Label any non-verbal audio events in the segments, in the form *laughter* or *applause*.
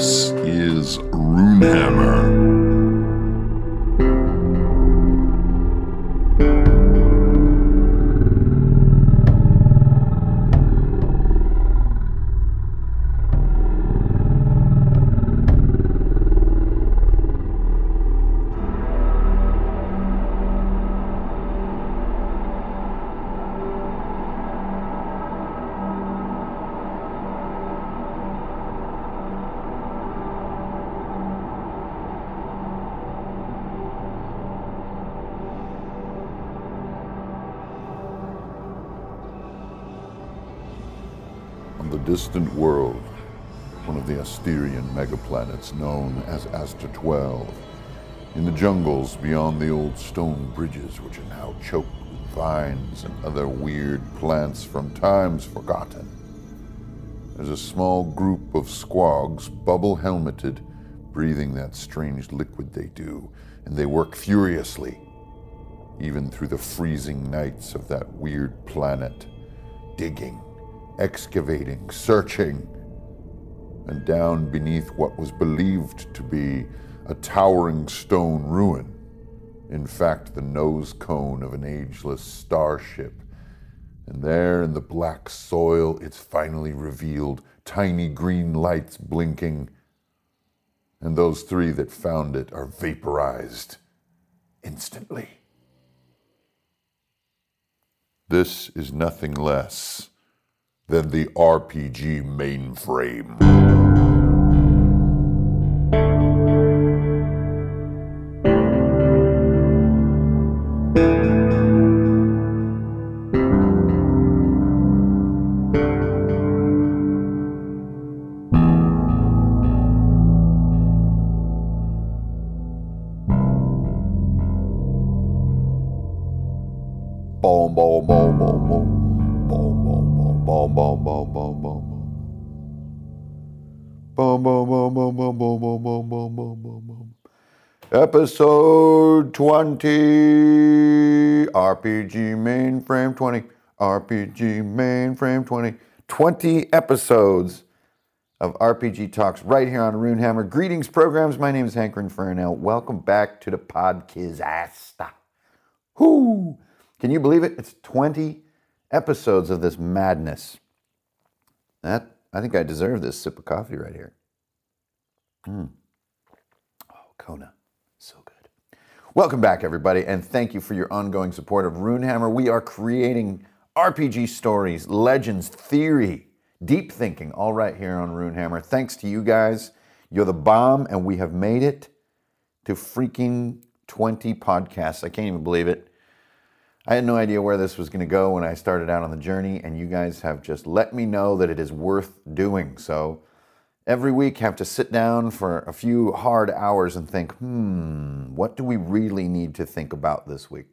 This is Runehammer. Distant world, one of the Asterian megaplanets known as Aster 12, in the jungles beyond the old stone bridges which are now choked with vines and other weird plants from times forgotten, there's a small group of squags, bubble helmeted, breathing that strange liquid they do, and they work furiously, even through the freezing nights of that weird planet, digging excavating, searching, and down beneath what was believed to be a towering stone ruin, in fact, the nose cone of an ageless starship. And there in the black soil, it's finally revealed, tiny green lights blinking. And those three that found it are vaporized instantly. This is nothing less than the RPG mainframe. Episode 20 RPG Mainframe 20 RPG Mainframe 20 20 episodes of RPG Talks right here on Runehammer. Greetings, programs. My name is Hank Ferinale. Welcome back to the Podkizasta. Whoo! Can you believe it? It's 20 episodes of this madness. That I think I deserve this sip of coffee right here. Mm. Oh, Kona. Welcome back, everybody, and thank you for your ongoing support of Runehammer. We are creating RPG stories, legends, theory, deep thinking, all right here on Runehammer. Thanks to you guys. You're the bomb, and we have made it to freaking 20 podcasts. I can't even believe it. I had no idea where this was going to go when I started out on the journey, and you guys have just let me know that it is worth doing. So every week, have to sit down for a few hard hours and think, hmm, what do we really need to think about this week?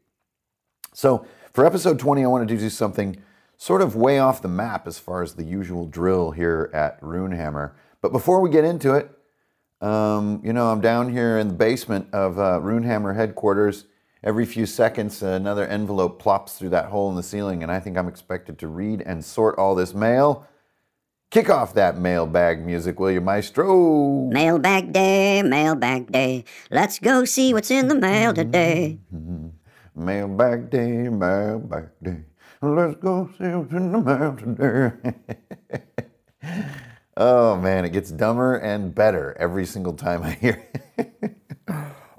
So for episode 20, I wanted to do something sort of way off the map as far as the usual drill here at Runehammer. But before we get into it, um, you know, I'm down here in the basement of uh, Runehammer headquarters every few seconds another envelope plops through that hole in the ceiling and i think i'm expected to read and sort all this mail kick off that mailbag music will you maestro Mailbag day, mailbag day. Let's go see what's in the mail today. *laughs* mailbag day mailbag day let's go see what's in the mail today *laughs* oh man it gets dumber and better every single time i hear it *laughs*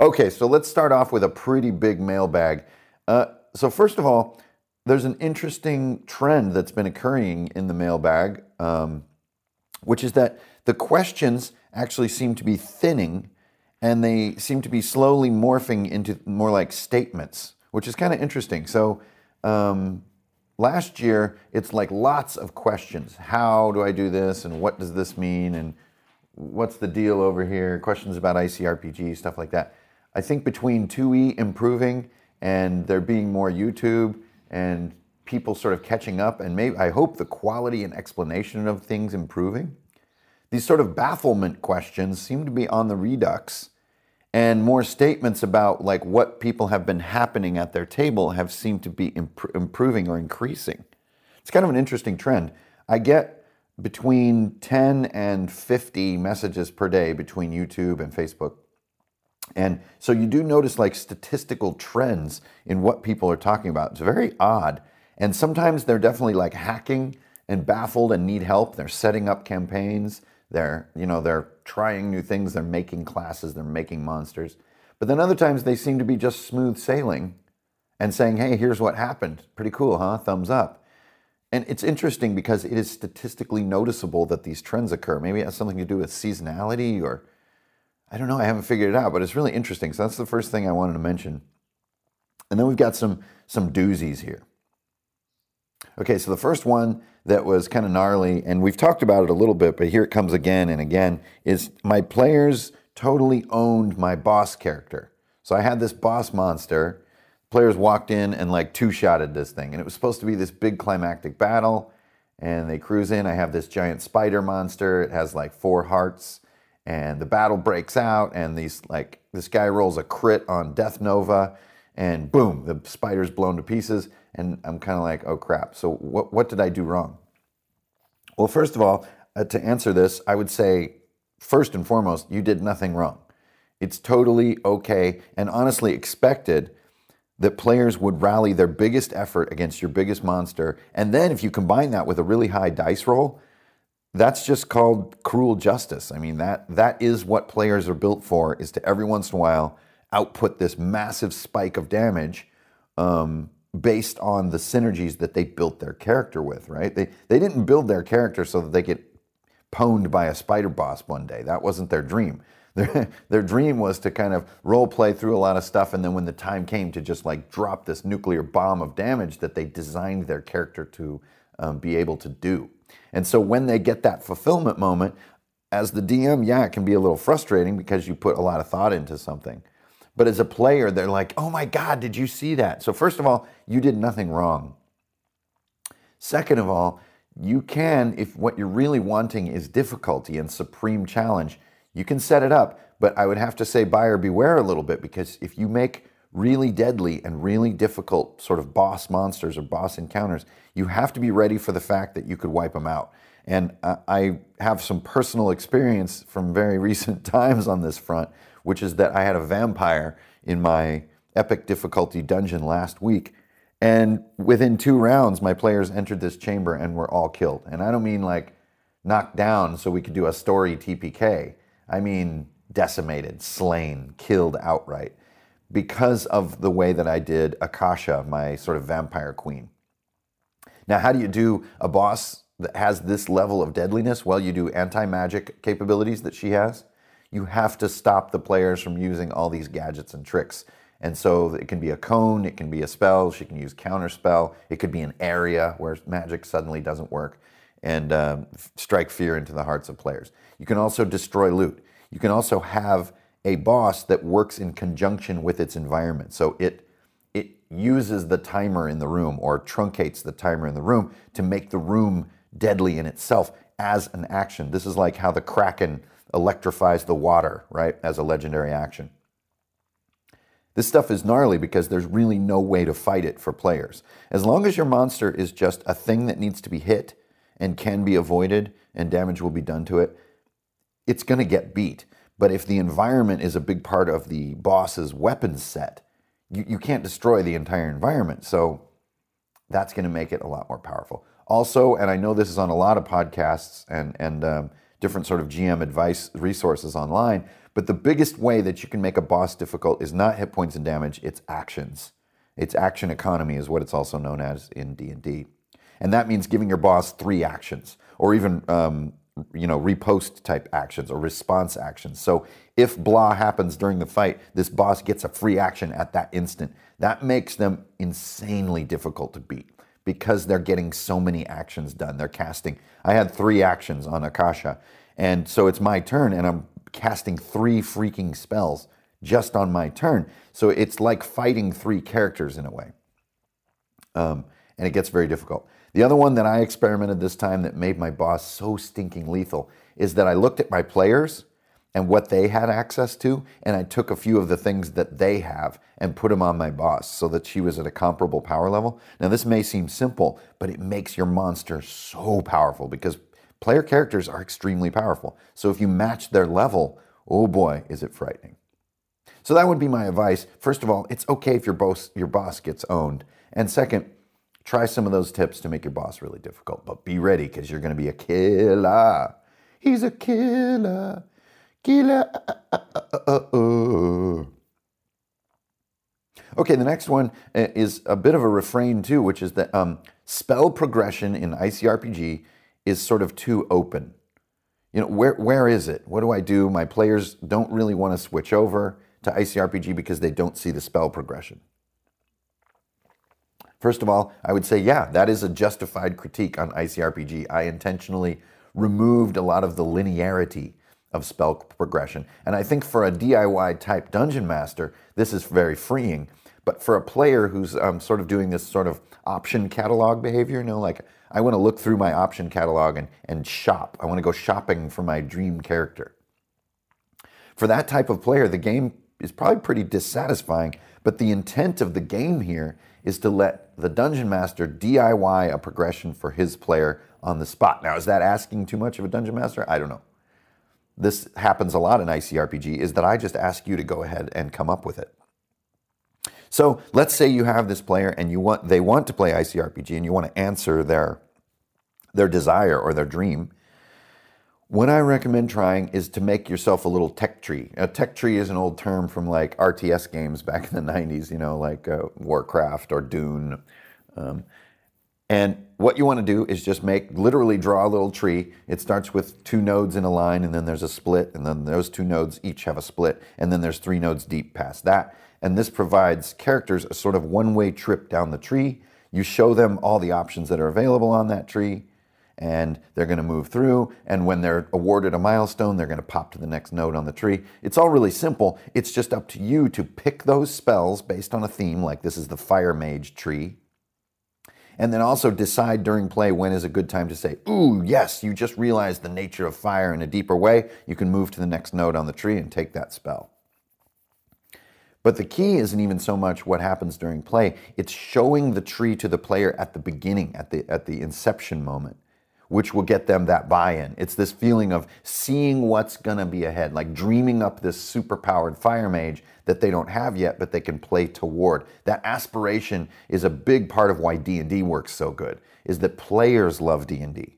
Okay, so let's start off with a pretty big mailbag. Uh, so, first of all, there's an interesting trend that's been occurring in the mailbag, um, which is that the questions actually seem to be thinning and they seem to be slowly morphing into more like statements, which is kind of interesting. So, um, last year, it's like lots of questions. How do I do this? And what does this mean? And what's the deal over here? Questions about ICRPG, stuff like that. I think between 2E improving and there being more YouTube and people sort of catching up, and maybe I hope the quality and explanation of things improving, these sort of bafflement questions seem to be on the redux, and more statements about like what people have been happening at their table have seemed to be imp- improving or increasing. It's kind of an interesting trend. I get between 10 and 50 messages per day between YouTube and Facebook. And so you do notice like statistical trends in what people are talking about. It's very odd. And sometimes they're definitely like hacking and baffled and need help. They're setting up campaigns. They're, you know, they're trying new things. They're making classes. They're making monsters. But then other times they seem to be just smooth sailing and saying, hey, here's what happened. Pretty cool, huh? Thumbs up. And it's interesting because it is statistically noticeable that these trends occur. Maybe it has something to do with seasonality or I don't know, I haven't figured it out, but it's really interesting. So that's the first thing I wanted to mention. And then we've got some some doozies here. Okay, so the first one that was kind of gnarly, and we've talked about it a little bit, but here it comes again and again, is my players totally owned my boss character. So I had this boss monster players walked in and like two shotted this thing. And it was supposed to be this big climactic battle. And they cruise in. I have this giant spider monster. It has like four hearts. And the battle breaks out. And these like this guy rolls a crit on Death Nova. And boom, the spider's blown to pieces. And I'm kind of like, oh crap. So what, what did I do wrong? Well, first of all, uh, to answer this, I would say, first and foremost, you did nothing wrong. It's totally okay and honestly expected that players would rally their biggest effort against your biggest monster. And then if you combine that with a really high dice roll, that's just called cruel justice. I mean, that that is what players are built for, is to every once in a while output this massive spike of damage um, based on the synergies that they built their character with, right? They, they didn't build their character so that they get pwned by a spider boss one day. That wasn't their dream. *laughs* Their, their dream was to kind of role play through a lot of stuff, and then when the time came to just like drop this nuclear bomb of damage that they designed their character to um, be able to do. And so when they get that fulfillment moment, as the DM, yeah, it can be a little frustrating because you put a lot of thought into something. But as a player, they're like, oh my God, did you see that? So, first of all, you did nothing wrong. Second of all, you can, if what you're really wanting is difficulty and supreme challenge, you can set it up, but I would have to say buyer beware a little bit because if you make really deadly and really difficult sort of boss monsters or boss encounters, you have to be ready for the fact that you could wipe them out. And uh, I have some personal experience from very *laughs* recent times on this front, which is that I had a vampire in my epic difficulty dungeon last week. And within two rounds, my players entered this chamber and were all killed. And I don't mean like knocked down so we could do a story TPK. I mean, decimated, slain, killed outright because of the way that I did Akasha, my sort of vampire queen. Now, how do you do a boss that has this level of deadliness? Well, you do anti magic capabilities that she has. You have to stop the players from using all these gadgets and tricks. And so it can be a cone, it can be a spell, she can use counter spell, it could be an area where magic suddenly doesn't work and um, strike fear into the hearts of players. You can also destroy loot. You can also have a boss that works in conjunction with its environment. So it it uses the timer in the room or truncates the timer in the room to make the room deadly in itself as an action. This is like how the Kraken electrifies the water, right, as a legendary action. This stuff is gnarly because there's really no way to fight it for players. As long as your monster is just a thing that needs to be hit and can be avoided and damage will be done to it, it's going to get beat. But if the environment is a big part of the boss's weapons set, you, you can't destroy the entire environment. So that's going to make it a lot more powerful. Also, and I know this is on a lot of podcasts and, and um, different sort of GM advice resources online, but the biggest way that you can make a boss difficult is not hit points and damage, it's actions. It's action economy is what it's also known as in D&D. And that means giving your boss three actions, or even um, you know riposte type actions or response actions. So if blah happens during the fight, this boss gets a free action at that instant. That makes them insanely difficult to beat because they're getting so many actions done. They're casting. I had three actions on Akasha, and so it's my turn, and I'm casting three freaking spells just on my turn. So it's like fighting three characters in a way, um, and it gets very difficult. The other one that I experimented this time that made my boss so stinking lethal is that I looked at my players and what they had access to, and I took a few of the things that they have and put them on my boss so that she was at a comparable power level. Now, this may seem simple, but it makes your monster so powerful because Player characters are extremely powerful. So if you match their level, oh boy, is it frightening. So that would be my advice. First of all, it's okay if your boss, your boss gets owned. And second, try some of those tips to make your boss really difficult. But be ready because you're going to be a killer. He's a killer. Killer. Uh, uh, uh, okay, the next one is a bit of a refrain too, which is that um, spell progression in ICRPG is sort of too open. You know, where, where is it? What do I do? My players don't really want to switch over to ICRPG because they don't see the spell progression. First of all, I would say, yeah, that is a justified critique on ICRPG. I intentionally removed a lot of the linearity of spell progression. And I think for a DIY type dungeon master, this is very freeing. But for a player who's um, sort of doing this sort of option catalog behavior, you know, like I want to look through my option catalog and, and shop. I want to go shopping for my dream character. For that type of player, the game is probably pretty dissatisfying, but the intent of the game here is to let the dungeon master DIY a progression for his player on the spot. Now, is that asking too much of a dungeon master? I don't know. This happens a lot in ICRPG is that I just ask you to go ahead and come up with it. So let's say you have this player and you want they want to play ICRPG and you want to answer their their desire or their dream. What I recommend trying is to make yourself a little tech tree. A tech tree is an old term from like RTS games back in the 90s, you know, like uh, Warcraft or Dune. Um, and what you want to do is just make, literally draw a little tree. It starts with two nodes in a line, and then there's a split, and then those two nodes each have a split, and then there's three nodes deep past that. And this provides characters a sort of one way trip down the tree. You show them all the options that are available on that tree and they're going to move through. And when they're awarded a milestone, they're going to pop to the next node on the tree. It's all really simple. It's just up to you to pick those spells based on a theme, like this is the Fire Mage tree. And then also decide during play when is a good time to say, Ooh, yes, you just realized the nature of fire in a deeper way. You can move to the next node on the tree and take that spell. But the key isn't even so much what happens during play, it's showing the tree to the player at the beginning, at the, at the inception moment which will get them that buy in. It's this feeling of seeing what's going to be ahead, like dreaming up this super powered fire mage that they don't have yet, but they can play toward. That aspiration is a big part of why D&D works so good, is that players love D&D.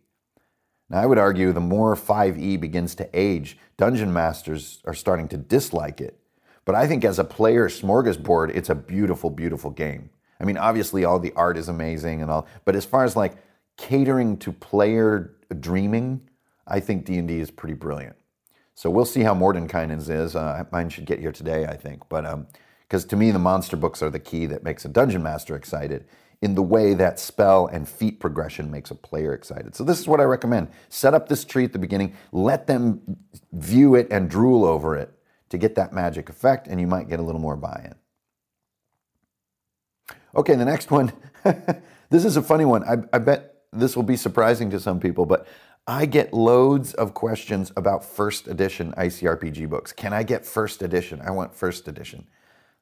Now, I would argue the more 5e begins to age, dungeon masters are starting to dislike it. But I think as a player smorgasbord, it's a beautiful, beautiful game. I mean, obviously, all the art is amazing and all, but as far as like catering to player dreaming, I think D&D is pretty brilliant. So we'll see how Mordenkainen's is. Uh, mine should get here today, I think. But because um, to me, the monster books are the key that makes a dungeon master excited in the way that spell and feat progression makes a player excited. So this is what I recommend. Set up this tree at the beginning, let them view it and drool over it to get that magic effect, and you might get a little more buy-in. Okay, the next one. *laughs* this is a funny one. I, I bet this will be surprising to some people, but I get loads of questions about first edition ICRPG books. Can I get first edition? I want first edition.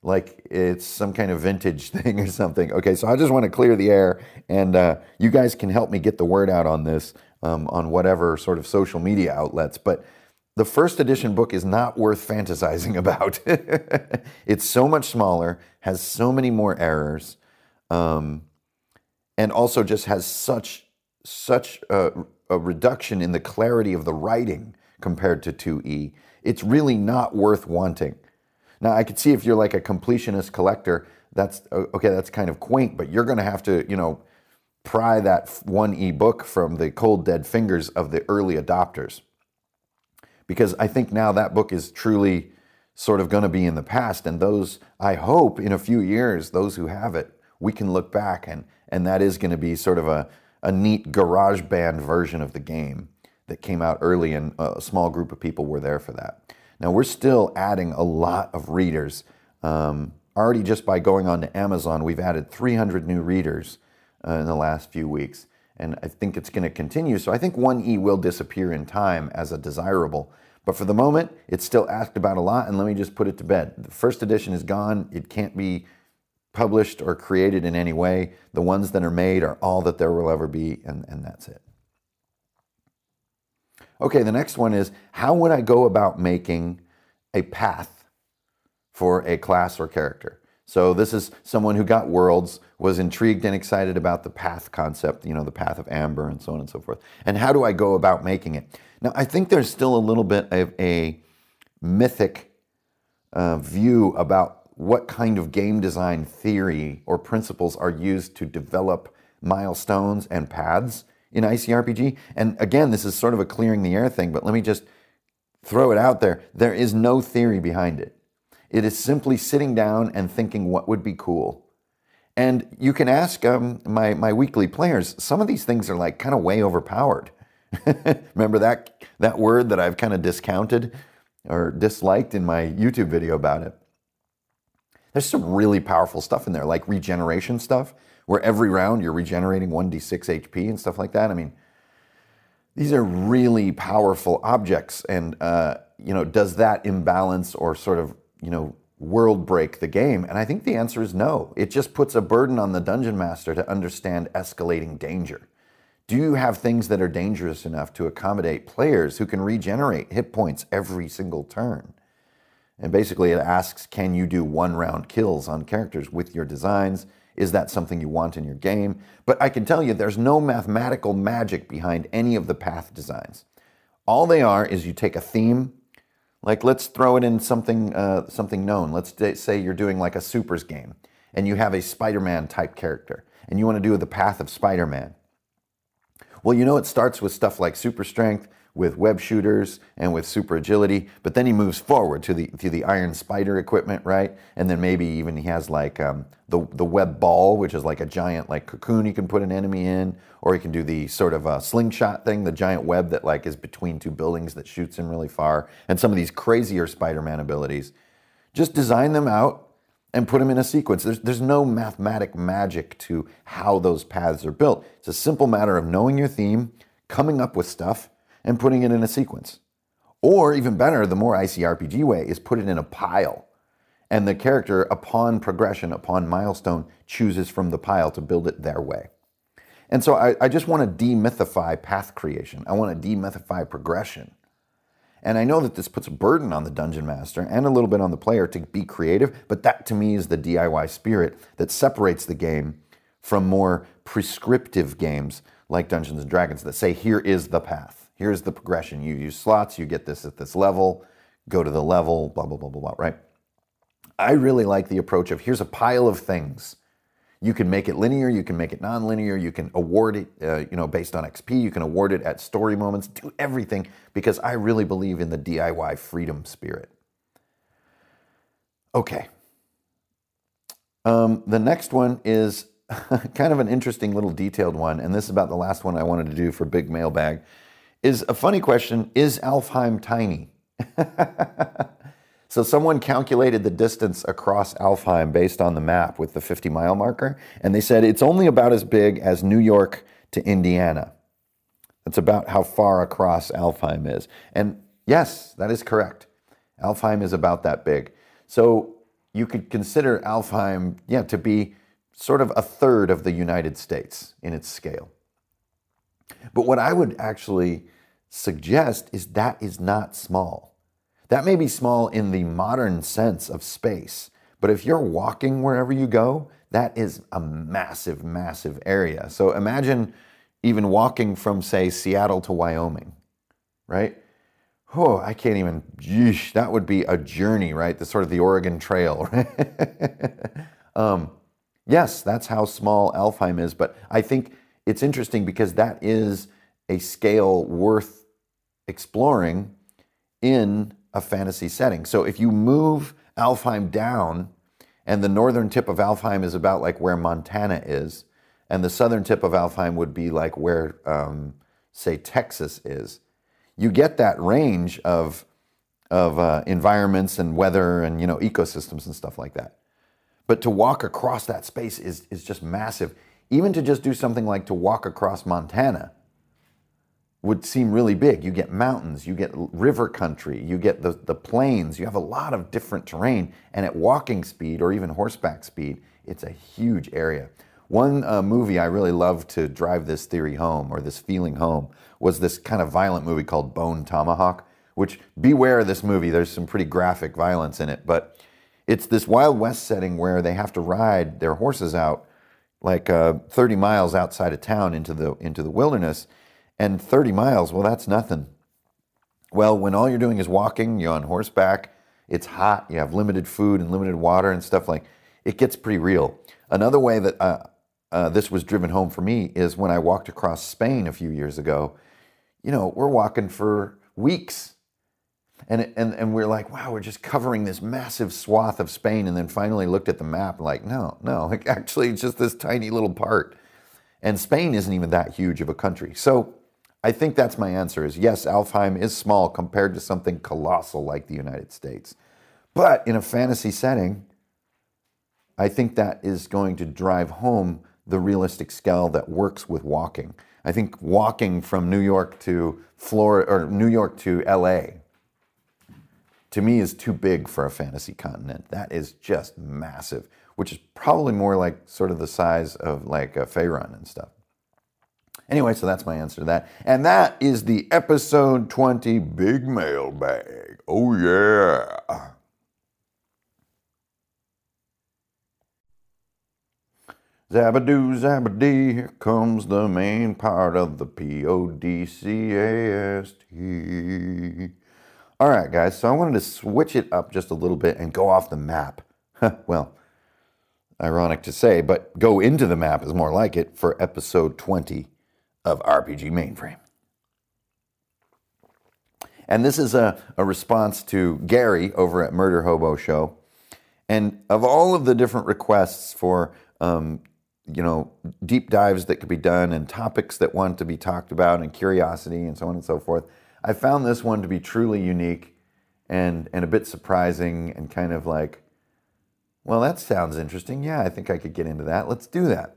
Like it's some kind of vintage *laughs* thing or something. Okay, so I just want to clear the air, and uh, you guys can help me get the word out on this um, on whatever sort of social media outlets. But the first edition book is not worth fantasizing *laughs* about. *laughs* it's so much smaller, has so many more errors. Um, and also just has such such a, a, reduction in the clarity of the writing compared to 2e. It's really not worth wanting. Now, I could see if you're like a completionist collector, that's okay, that's kind of quaint, but you're going to have to, you know, pry that 1e book from the cold dead fingers of the early adopters. Because I think now that book is truly sort of going to be in the past and those I hope in a few years those who have it we can look back and and that is going to be sort of a, a neat garage band version of the game that came out early and a small group of people were there for that. Now we're still adding a lot of readers. Um, already just by going on to Amazon, we've added 300 new readers uh, in the last few weeks. And I think it's going to continue. So I think 1E will disappear in time as a desirable. But for the moment, it's still asked about a lot. And let me just put it to bed. The first edition is gone. It can't be published or created in any way. The ones that are made are all that there will ever be, and, and that's it. Okay, the next one is how would I go about making a path for a class or character? So this is someone who got worlds, was intrigued and excited about the path concept, you know, the path of amber and so on and so forth. And how do I go about making it? Now, I think there's still a little bit of a mythic uh, view about what kind of game design theory or principles are used to develop milestones and paths in ICRPG. And again, this is sort of a clearing the air thing, but let me just throw it out there. There is no theory behind it. It is simply sitting down and thinking what would be cool. And you can ask um, my, my weekly players, some of these things are like kind of way overpowered. *laughs* Remember that, that word that I've kind of discounted or disliked in my YouTube video about it? There's some really powerful stuff in there, like regeneration stuff, where every round you're regenerating 1d6 HP and stuff like that. I mean, these are really powerful objects. And, uh, you know, does that imbalance or sort of you know, world break the game? And I think the answer is no. It just puts a burden on the dungeon master to understand escalating danger. Do you have things that are dangerous enough to accommodate players who can regenerate hit points every single turn? And basically, it asks can you do one round kills on characters with your designs? Is that something you want in your game? But I can tell you there's no mathematical magic behind any of the path designs. All they are is you take a theme like let's throw it in something uh, something known. Let's say you're doing like a supers game, and you have a Spider-Man type character, and you want to do the path of Spider-Man. Well, you know it starts with stuff like super strength, with web shooters and with super agility, but then he moves forward to the to the Iron Spider equipment, right? And then maybe even he has like um, the the web ball, which is like a giant like cocoon you can put an enemy in, or he can do the sort of uh, slingshot thing, the giant web that like is between two buildings that shoots him really far, and some of these crazier Spider-Man abilities. Just design them out and put them in a sequence. There's, there's no mathematic magic to how those paths are built. It's a simple matter of knowing your theme, coming up with stuff, and putting it in a sequence. Or even better, the more ICRPG way is put it in a pile. And the character, upon progression, upon milestone, chooses from the pile to build it their way. And so I, I just want to demythify path creation. I want to demythify progression. And I know that this puts a burden on the dungeon master and a little bit on the player to be creative, but that to me is the DIY spirit that separates the game from more prescriptive games like Dungeons and Dragons that say, here is the path. Here's the progression. You use slots, you get this at this level, go to the level, blah, blah, blah, blah, blah, right? I really like the approach of here's a pile of things. You can make it linear, you can make it non-linear, you can award it, uh, you know, based on XP, you can award it at story moments, do everything because I really believe in the DIY freedom spirit. Okay. Um, the next one is *laughs* kind of an interesting little detailed one, and this is about the last one I wanted to do for Big Mailbag is a funny question Is Alfheim tiny? *laughs* so someone calculated the distance across Alfheim based on the map with the 50 mile marker, and they said it's only about as big as New York to Indiana. That's about how far across Alfheim is. And yes, that is correct. Alfheim is about that big. So you could consider Alfheim, yeah, to be sort of a third of the United States in its scale. But what I would actually suggest is that is not small. That may be small in the modern sense of space, but if you're walking wherever you go, that is a massive, massive area. So imagine even walking from, say, Seattle to Wyoming, right? Oh, I can't even, yeesh, that would be a journey, right? The sort of the Oregon Trail, *laughs* um, yes, that's how small Alfheim is, but I think it's interesting because that is a scale worth exploring in a fantasy setting. So if you move Alfheim down, and the northern tip of Alfheim is about like where Montana is, and the southern tip of Alfheim would be like where, um, say, Texas is. You get that range of of uh, environments and weather and you know ecosystems and stuff like that. But to walk across that space is is just massive even to just do something like to walk across Montana would seem really big. You get mountains, you get river country, you get the, the plains, you have a lot of different terrain. And at walking speed or even horseback speed, it's a huge area. One uh, movie I really loved to drive this theory home or this feeling home was this kind of violent movie called Bone Tomahawk, which beware of this movie. There's some pretty graphic violence in it, but it's this Wild West setting where they have to ride their horses out like uh, 30 miles outside of town into the into the wilderness, and 30 miles, well, that's nothing. Well, when all you're doing is walking, you're on horseback, it's hot, you have limited food and limited water and stuff like, it gets pretty real. Another way that uh, uh, this was driven home for me is when I walked across Spain a few years ago. You know, we're walking for weeks. And, and, and we're like, wow, we're just covering this massive swath of Spain. And then finally looked at the map, like, no, no, *laughs* like actually, it's just this tiny little part. And Spain isn't even that huge of a country. So I think that's my answer is yes, Alfheim is small compared to something colossal like the United States. But in a fantasy setting, I think that is going to drive home the realistic scale that works with walking. I think walking from New York to Florida or New York to LA to me is too big for a fantasy continent. That is just massive, which is probably more like sort of the size of like a Faerun and stuff. Anyway, so that's my answer to that. And that is the episode 20 big mailbag. Oh, yeah. Zabadoo, zabadee, here comes the main part of the P O D C A S T. All right, guys, so I wanted to switch it up just a little bit and go off the map. *laughs* well, ironic to say, but go into the map is more like it for episode 20 of RPG Mainframe. And this is a, a response to Gary over at Murder Hobo Show. And of all of the different requests for um, you know, deep dives that could be done and topics that want to be talked about and curiosity and so on and so forth. I found this one to be truly unique and, and a bit surprising and kind of like, well, that sounds interesting. Yeah, I think I could get into that. Let's do that.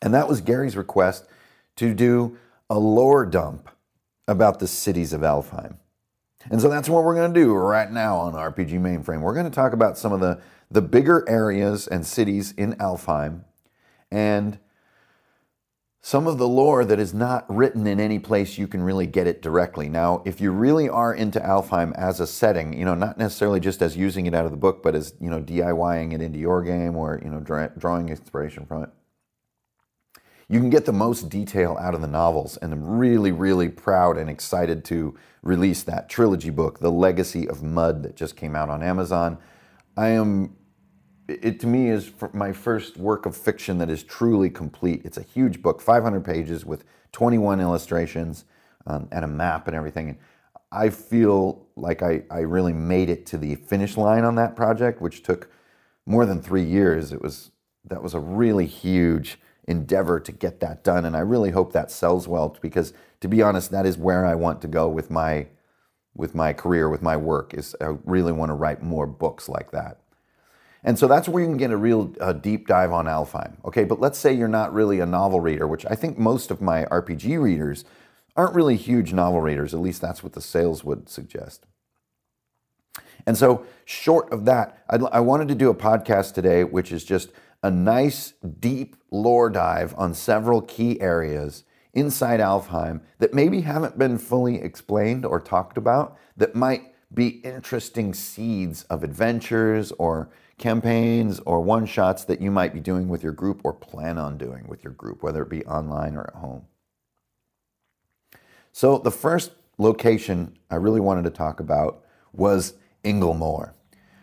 And that was Gary's request to do a lore dump about the cities of Alfheim. And so that's what we're going to do right now on RPG Mainframe. We're going to talk about some of the, the bigger areas and cities in Alfheim and some of the lore that is not written in any place you can really get it directly. Now, if you really are into Alfheim as a setting, you know, not necessarily just as using it out of the book, but as, you know, DIYing it into your game or, you know, drawing inspiration from it, you can get the most detail out of the novels. And I'm really, really proud and excited to release that trilogy book, The Legacy of Mud, that just came out on Amazon. I am it to me is my first work of fiction that is truly complete. It's a huge book, 500 pages with 21 illustrations um, and a map and everything. And I feel like I, I really made it to the finish line on that project, which took more than three years. It was that was a really huge endeavor to get that done, and I really hope that sells well because, to be honest, that is where I want to go with my with my career, with my work. Is I really want to write more books like that. And so that's where you can get a real uh, deep dive on Alfheim. Okay, but let's say you're not really a novel reader, which I think most of my RPG readers aren't really huge novel readers. At least that's what the sales would suggest. And so, short of that, I'd, i wanted to do a podcast today, which is just a nice, deep lore dive on several key areas inside Alfheim that maybe haven't been fully explained or talked about that might be interesting seeds of adventures or campaigns or one shots that you might be doing with your group or plan on doing with your group, whether it be online or at home. So, the first location I really wanted to talk about was Inglemoor.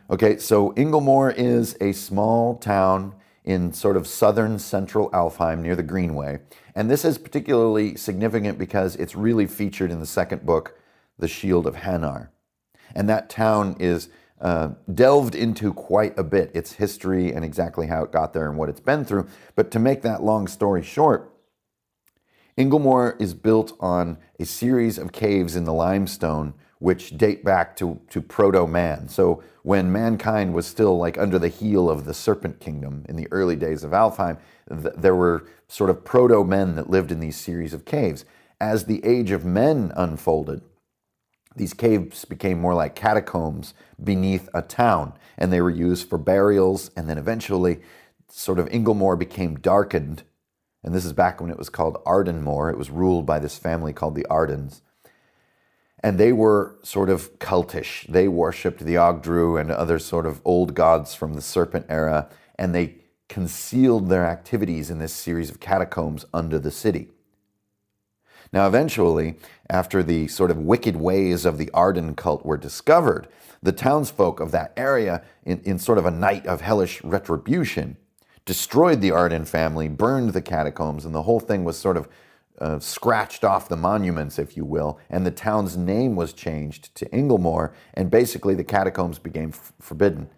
Okay, so Inglemoor is a small town in sort of southern central Alfheim near the Greenway. And this is particularly significant because it's really featured in the second book, The Shield of Hanar. And that town is uh, delved into quite a bit its history and exactly how it got there and what it's been through. But to make that long story short, Inglemoor is built on a series of caves in the limestone which date back to, to proto man. So, when mankind was still like under the heel of the Serpent Kingdom in the early days of Alfheim, th- there were sort of proto men that lived in these series of caves. As the age of men unfolded, these caves became more like catacombs beneath a town, and they were used for burials. And then eventually, sort of Inglemore became darkened, and this is back when it was called Ardenmoor. It was ruled by this family called the Ardens. And they were sort of cultish. They worshipped the Ogdru and other sort of old gods from the Serpent era, and they concealed their activities in this series of catacombs under the city. Now, eventually, after the sort of wicked ways of the Arden cult were discovered, the townsfolk of that area, in, in sort of a night of hellish retribution, destroyed the Arden family, burned the catacombs, and the whole thing was sort of uh, scratched off the monuments, if you will, and the town's name was changed to Inglemore, and basically the catacombs became forbidden.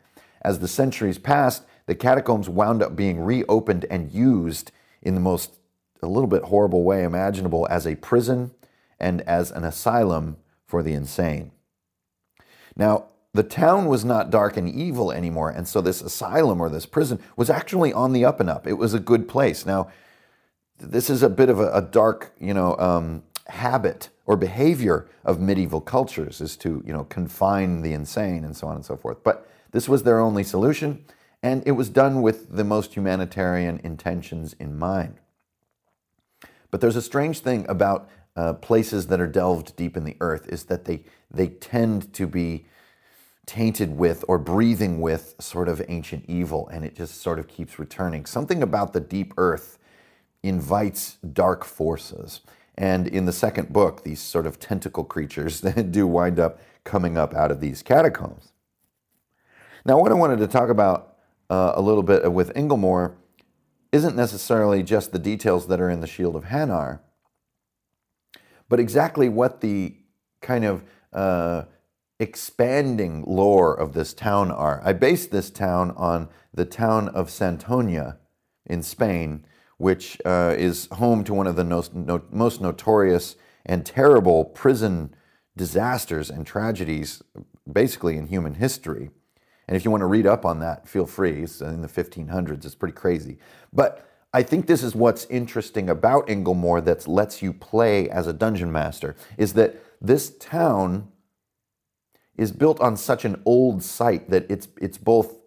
As the centuries passed, the catacombs wound up being reopened and used in the most a little bit horrible way imaginable as a prison and as an asylum for the insane. Now, the town was not dark and evil anymore, and so this asylum or this prison was actually on the up and up. It was a good place. Now, this is a bit of a, a dark, you know, um, habit or behavior of medieval cultures is to, you know, confine the insane and so on and so forth. But this was their only solution, and it was done with the most humanitarian intentions in mind. But there's a strange thing about uh, places that are delved deep in the earth is that they they tend to be tainted with or breathing with sort of ancient evil, and it just sort of keeps returning. Something about the deep earth invites dark forces. And in the second book, these sort of tentacle creatures *laughs* do wind up coming up out of these catacombs. Now, what I wanted to talk about uh, a little bit with Inglemore isn't necessarily just the details that are in the Shield of Hanar, but exactly what the kind of uh, expanding lore of this town are. I based this town on the town of Santonia in Spain, which uh, is home to one of the no, most notorious and terrible prison disasters and tragedies, basically in human history. And if you want to read up on that, feel free. It's in the 1500s. It's pretty crazy. But I think this is what's interesting about Inglemore that lets you play as a dungeon master is that this town is built on such an old site that it's it's both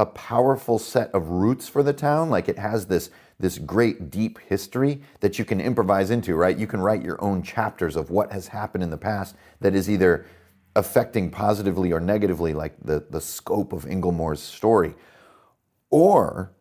a powerful set of roots for the town like it has this this great deep history that you can improvise into right you can write your own chapters of what has happened in the past that is either affecting positively or negatively, like the, the scope of Inglemore's story. Or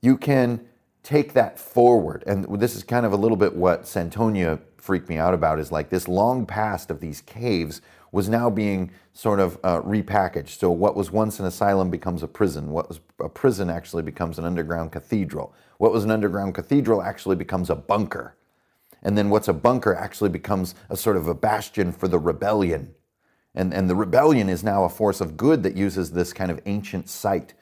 you can take that forward. And this is kind of a little bit what Santonia freaked me out about is like this long past of these caves was now being sort of uh, repackaged. So what was once an asylum becomes a prison. What was a prison actually becomes an underground cathedral. What was an underground cathedral actually becomes a bunker. And then what's a bunker actually becomes a sort of a bastion for the rebellion. And, and the rebellion is now a force of good that uses this kind of ancient site.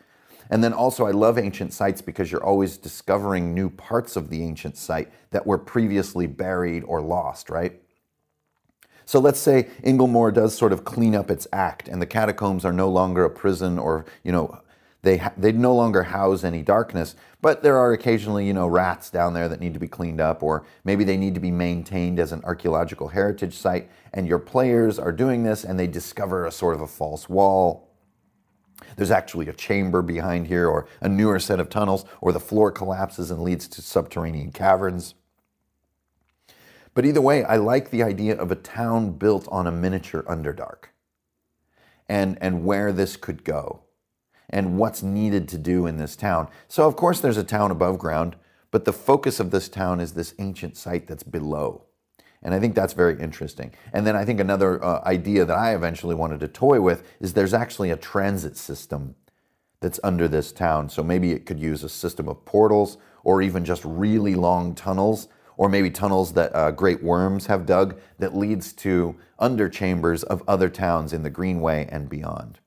And then also, I love ancient sites because you're always discovering new parts of the ancient site that were previously buried or lost, right? So let's say Inglemore does sort of clean up its act, and the catacombs are no longer a prison or, you know, they, they no longer house any darkness, but there are occasionally, you know, rats down there that need to be cleaned up, or maybe they need to be maintained as an archaeological heritage site, and your players are doing this and they discover a sort of a false wall. There's actually a chamber behind here, or a newer set of tunnels, or the floor collapses and leads to subterranean caverns. But either way, I like the idea of a town built on a miniature Underdark and, and where this could go and what's needed to do in this town. So, of course, there's a town above ground, but the focus of this town is this ancient site that's below. And I think that's very interesting. And then I think another uh, idea that I eventually wanted to toy with is there's actually a transit system that's under this town. So maybe it could use a system of portals or even just really long tunnels or maybe tunnels that uh, great worms have dug that leads to underchambers of other towns in the Greenway and beyond.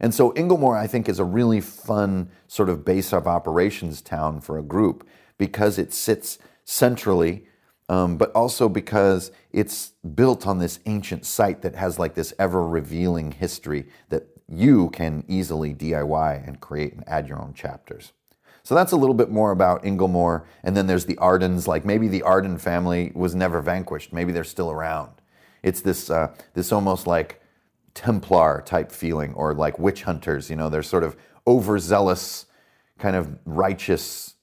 And so Inglemore, I think, is a really fun sort of base of operations town for a group because it sits centrally, um, but also because it's built on this ancient site that has like this ever revealing history that you can easily DIY and create and add your own chapters. So that's a little bit more about Inglemore. And then there's the Ardens. Like maybe the Arden family was never vanquished. Maybe they're still around. It's this, uh, this almost like Templar type feeling or like witch hunters. You know, they're sort of overzealous, kind of righteous,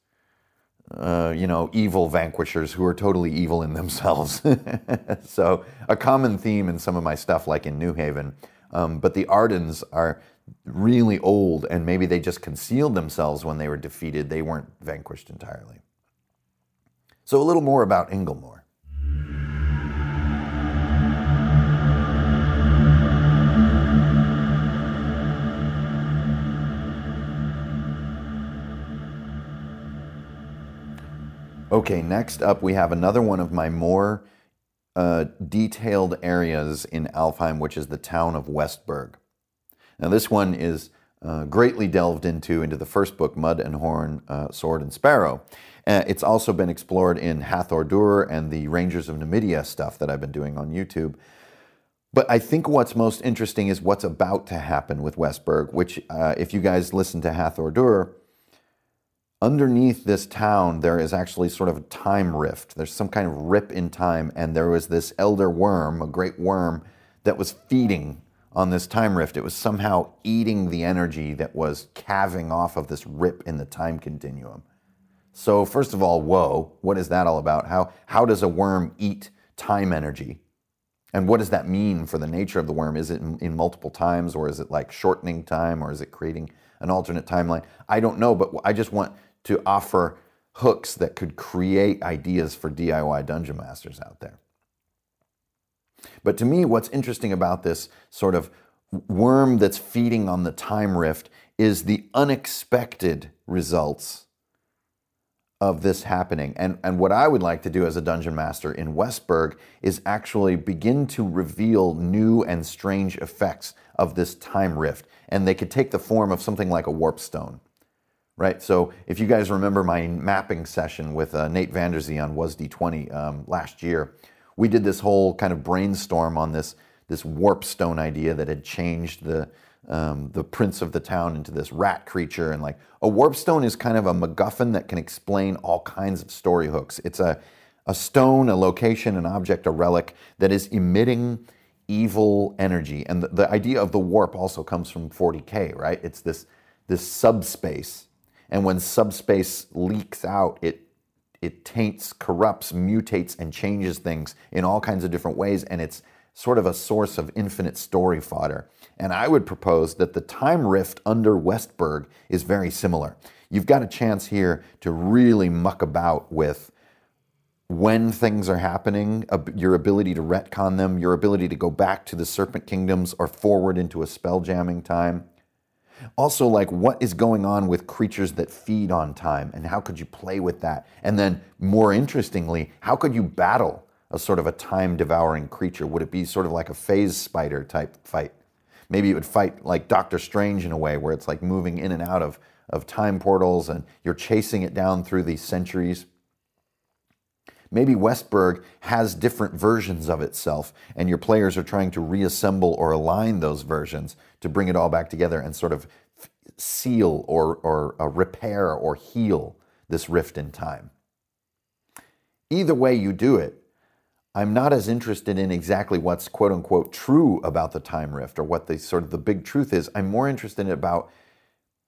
uh, you know, evil vanquishers who are totally evil in themselves. *laughs* so, a common theme in some of my stuff, like in New Haven. Um, but the Ardens are really old, and maybe they just concealed themselves when they were defeated. They weren't vanquished entirely. So, a little more about Inglemore. Okay, next up we have another one of my more uh, detailed areas in Alfheim, which is the town of Westburg. Now, this one is uh, greatly delved into into the first book, Mud and Horn, uh, Sword and Sparrow. Uh, it's also been explored in Hathor Dur and the Rangers of Numidia stuff that I've been doing on YouTube. But I think what's most interesting is what's about to happen with Westburg, which, uh, if you guys listen to Hathor Dur, underneath this town, there is actually sort of a time rift. There's some kind of rip in time, and there was this elder worm, a great worm, that was feeding on this time rift. It was somehow eating the energy that was calving off of this rip in the time continuum. So, first of all, whoa, what is that all about? How, how does a worm eat time energy? And what does that mean for the nature of the worm? Is it in, in multiple times, or is it like shortening time, or is it creating an alternate timeline? I don't know, but I just want to offer hooks that could create ideas for DIY dungeon masters out there. But to me, what's interesting about this sort of worm that's feeding on the time rift is the unexpected results of this happening. And, and what I would like to do as a dungeon master in Westburg is actually begin to reveal new and strange effects of this time rift. And they could take the form of something like a warp stone right? So if you guys remember my mapping session with uh, Nate Vanderzee on WASD20 um, last year, we did this whole kind of brainstorm on this this warp stone idea that had changed the um, the prince of the town into this rat creature, and like a warp stone is kind of a MacGuffin that can explain all kinds of story hooks. It's a a stone, a location, an object, a relic that is emitting evil energy, and the, the idea of the warp also comes from 40k, right? It's this this subspace and when subspace leaks out, it it taints, corrupts, mutates, and changes things in all kinds of different ways. And it's sort of a source of infinite story fodder. And I would propose that the time rift under Westburg is very similar. You've got a chance here to really muck about with when things are happening, your ability to retcon them, your ability to go back to the Serpent Kingdoms or forward into a spell jamming time. Also, like what is going on with creatures that feed on time and how could you play with that? And then, more interestingly, how could you battle a sort of a time devouring creature? Would it be sort of like a phase spider type fight? Maybe it would fight like Doctor Strange in a way where it's like moving in and out of, of time portals and you're chasing it down through these centuries. Maybe Westburg has different versions of itself, and your players are trying to reassemble or align those versions to bring it all back together and sort of seal or, or uh, repair or heal this rift in time. Either way you do it, I'm not as interested in exactly what's quote unquote true about the time rift or what the sort of the big truth is. I'm more interested in about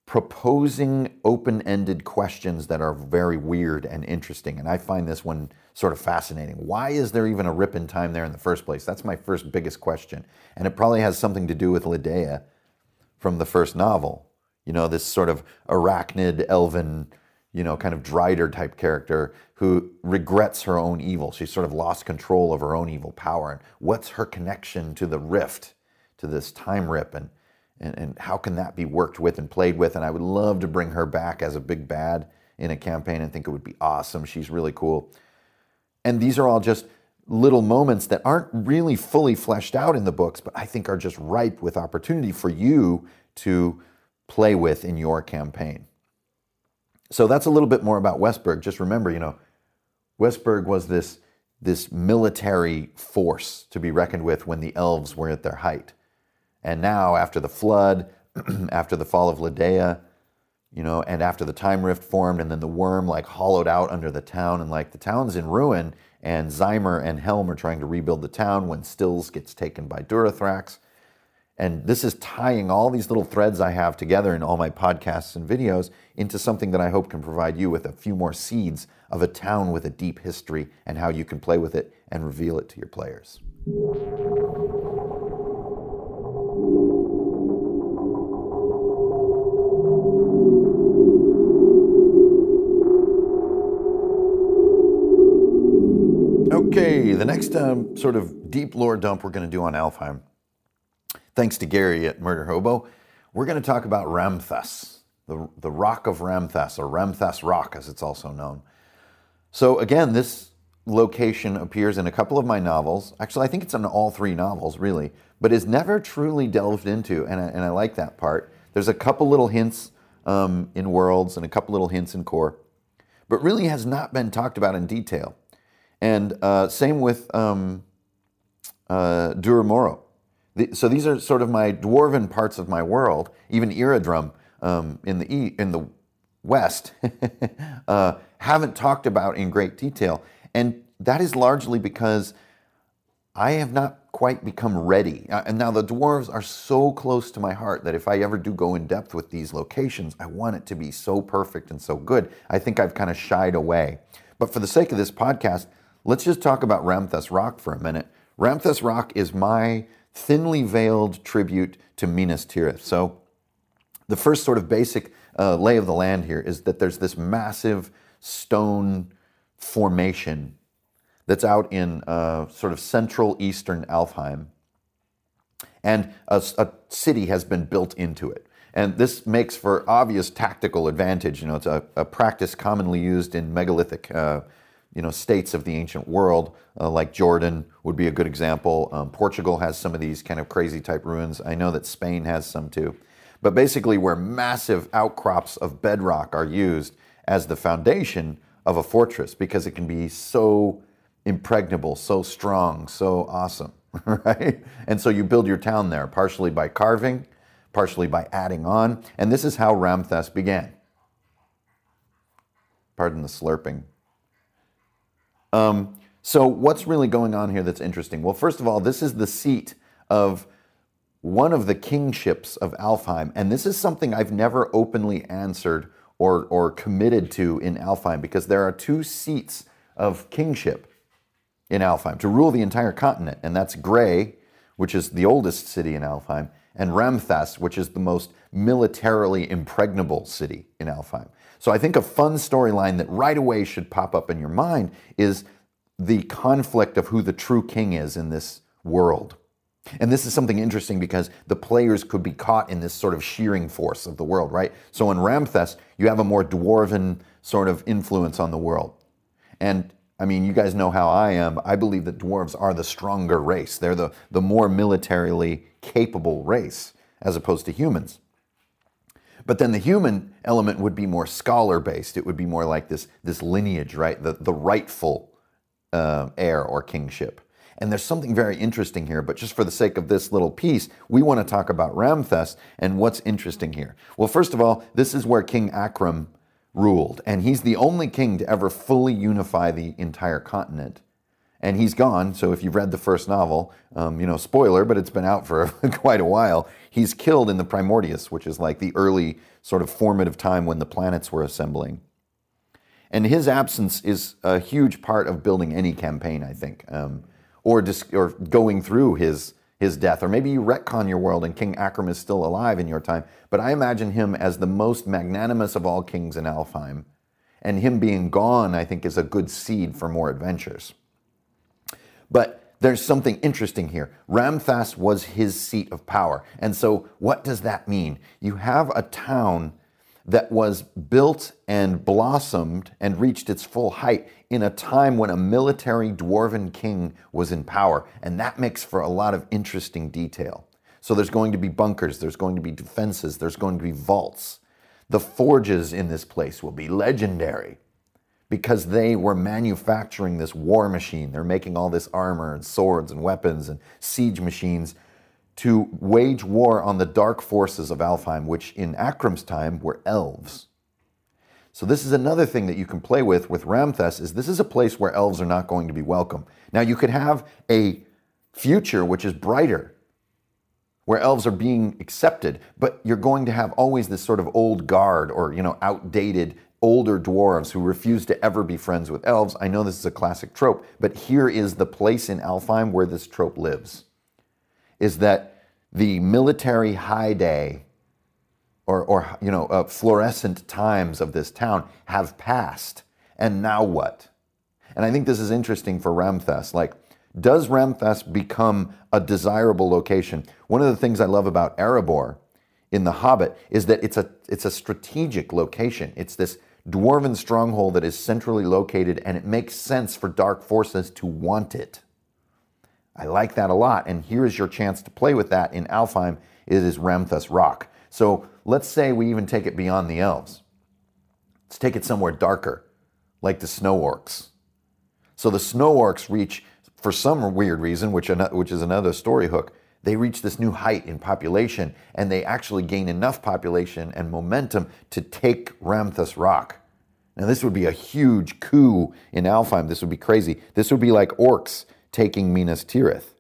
proposing open-ended questions that are very weird and interesting. And I find this one sort of fascinating. Why is there even a rip in time there in the first place? That's my first biggest question. And it probably has something to do with Liddea from the first novel. You know, this sort of arachnid, elven, you know, kind of Drider type character who regrets her own evil. She's sort of lost control of her own evil power. And what's her connection to the rift, to this time rip? And, and, and how can that be worked with and played with? And I would love to bring her back as a big bad in a campaign and think it would be awesome. She's really cool. And these are all just little moments that aren't really fully fleshed out in the books, but I think are just ripe with opportunity for you to play with in your campaign. So that's a little bit more about Westburg. Just remember, you know, Westburg was this, this military force to be reckoned with when the elves were at their height. And now, after the flood, *clears throat* after the fall of Liddea, you know, and after the time rift formed and then the worm like hollowed out under the town and like the town's in ruin and Zymer and Helm are trying to rebuild the town when Stills gets taken by Durothrax. And this is tying all these little threads I have together in all my podcasts and videos into something that I hope can provide you with a few more seeds of a town with a deep history and how you can play with it and reveal it to your players. The next um, sort of deep lore dump we're going to do on Alfheim, thanks to Gary at Murder Hobo, we're going to talk about Ramthas, the, the Rock of Ramthas, or Ramthas Rock as it's also known. So, again, this location appears in a couple of my novels. Actually, I think it's in all three novels, really, but is never truly delved into, and I, and I like that part. There's a couple little hints um, in Worlds and a couple little hints in Core, but really has not been talked about in detail. And uh, same with um, uh, Duramoro. The, so these are sort of my dwarven parts of my world. Even Iradrum um, in the e, in the west *laughs* uh, haven't talked about in great detail, and that is largely because I have not quite become ready. Uh, and now the dwarves are so close to my heart that if I ever do go in depth with these locations, I want it to be so perfect and so good. I think I've kind of shied away. But for the sake of this podcast, Let's just talk about Ramthas Rock for a minute. Ramthas Rock is my thinly veiled tribute to Minas Tirith. So, the first sort of basic uh, lay of the land here is that there's this massive stone formation that's out in uh, sort of central eastern Alfheim. And a, a, city has been built into it. And this makes for obvious tactical advantage. You know, it's a, a practice commonly used in megalithic uh, you know, states of the ancient world, uh, like Jordan would be a good example. Um, Portugal has some of these kind of crazy type ruins. I know that Spain has some too. But basically, where massive outcrops of bedrock are used as the foundation of a fortress because it can be so impregnable, so strong, so awesome, *laughs* right? And so you build your town there, partially by carving, partially by adding on. And this is how Ramthas began. Pardon the slurping. Um, so, what's really going on here that's interesting? Well, first of all, this is the seat of one of the kingships of Alfheim, and this is something I've never openly answered or, or committed to in Alfheim because there are two seats of kingship in Alfheim to rule the entire continent, and that's Gray, which is the oldest city in Alfheim, and Ramthas, which is the most militarily impregnable city in Alfheim. So I think a fun storyline that right away should pop up in your mind is the conflict of who the true king is in this world. And this is something interesting because the players could be caught in this sort of shearing force of the world, right? So in Ramthas, you have a more dwarven sort of influence on the world. And I mean, you guys know how I am. I believe that dwarves are the stronger race. They're the, the more militarily capable race as opposed to humans. But then the human element would be more scholar based. It would be more like this, this lineage, right? The, the rightful uh, heir or kingship. And there's something very interesting here, but just for the sake of this little piece, we want to talk about Ramthas and what's interesting here. Well, first of all, this is where King Akram ruled, and he's the only king to ever fully unify the entire continent and he's gone. So if you've read the first novel, um, you know, spoiler, but it's been out for *laughs* quite a while. He's killed in the Primordius, which is like the early sort of formative time when the planets were assembling. And his absence is a huge part of building any campaign, I think, um, or dis- or going through his his death, or maybe you retcon your world and King Akram is still alive in your time. But I imagine him as the most magnanimous of all kings in Alfheim, and him being gone, I think, is a good seed for more adventures. But there's something interesting here. Ramthas was his seat of power. And so, what does that mean? You have a town that was built and blossomed and reached its full height in a time when a military dwarven king was in power. And that makes for a lot of interesting detail. So, there's going to be bunkers, there's going to be defenses, there's going to be vaults. The forges in this place will be legendary because they were manufacturing this war machine. They're making all this armor and swords and weapons and siege machines to wage war on the dark forces of Alfheim, which in Akram's time were elves. So this is another thing that you can play with with Ramthas is this is a place where elves are not going to be welcome. Now you could have a future which is brighter where elves are being accepted, but you're going to have always this sort of old guard or, you know, outdated older dwarves who refuse to ever be friends with elves. I know this is a classic trope, but here is the place in Alfheim where this trope lives. Is that the military high day or, or you know, uh, fluorescent times of this town have passed. And now what? And I think this is interesting for Ramthas. Like, does Ramthas become a desirable location? One of the things I love about Erebor in The Hobbit is that it's a, it's a strategic location. It's this dwarven stronghold that is centrally located, and it makes sense for dark forces to want it. I like that a lot, and here is your chance to play with that in Alfheim. It is Ramthas Rock. So let's say we even take it beyond the elves. Let's take it somewhere darker, like the snow orcs. So the snow orcs reach, for some weird reason, which, which is another story hook, they reach this new height in population and they actually gain enough population and momentum to take Ramthas Rock. Now, this would be a huge coup in Alfheim. This would be crazy. This would be like orcs taking Minas Tirith.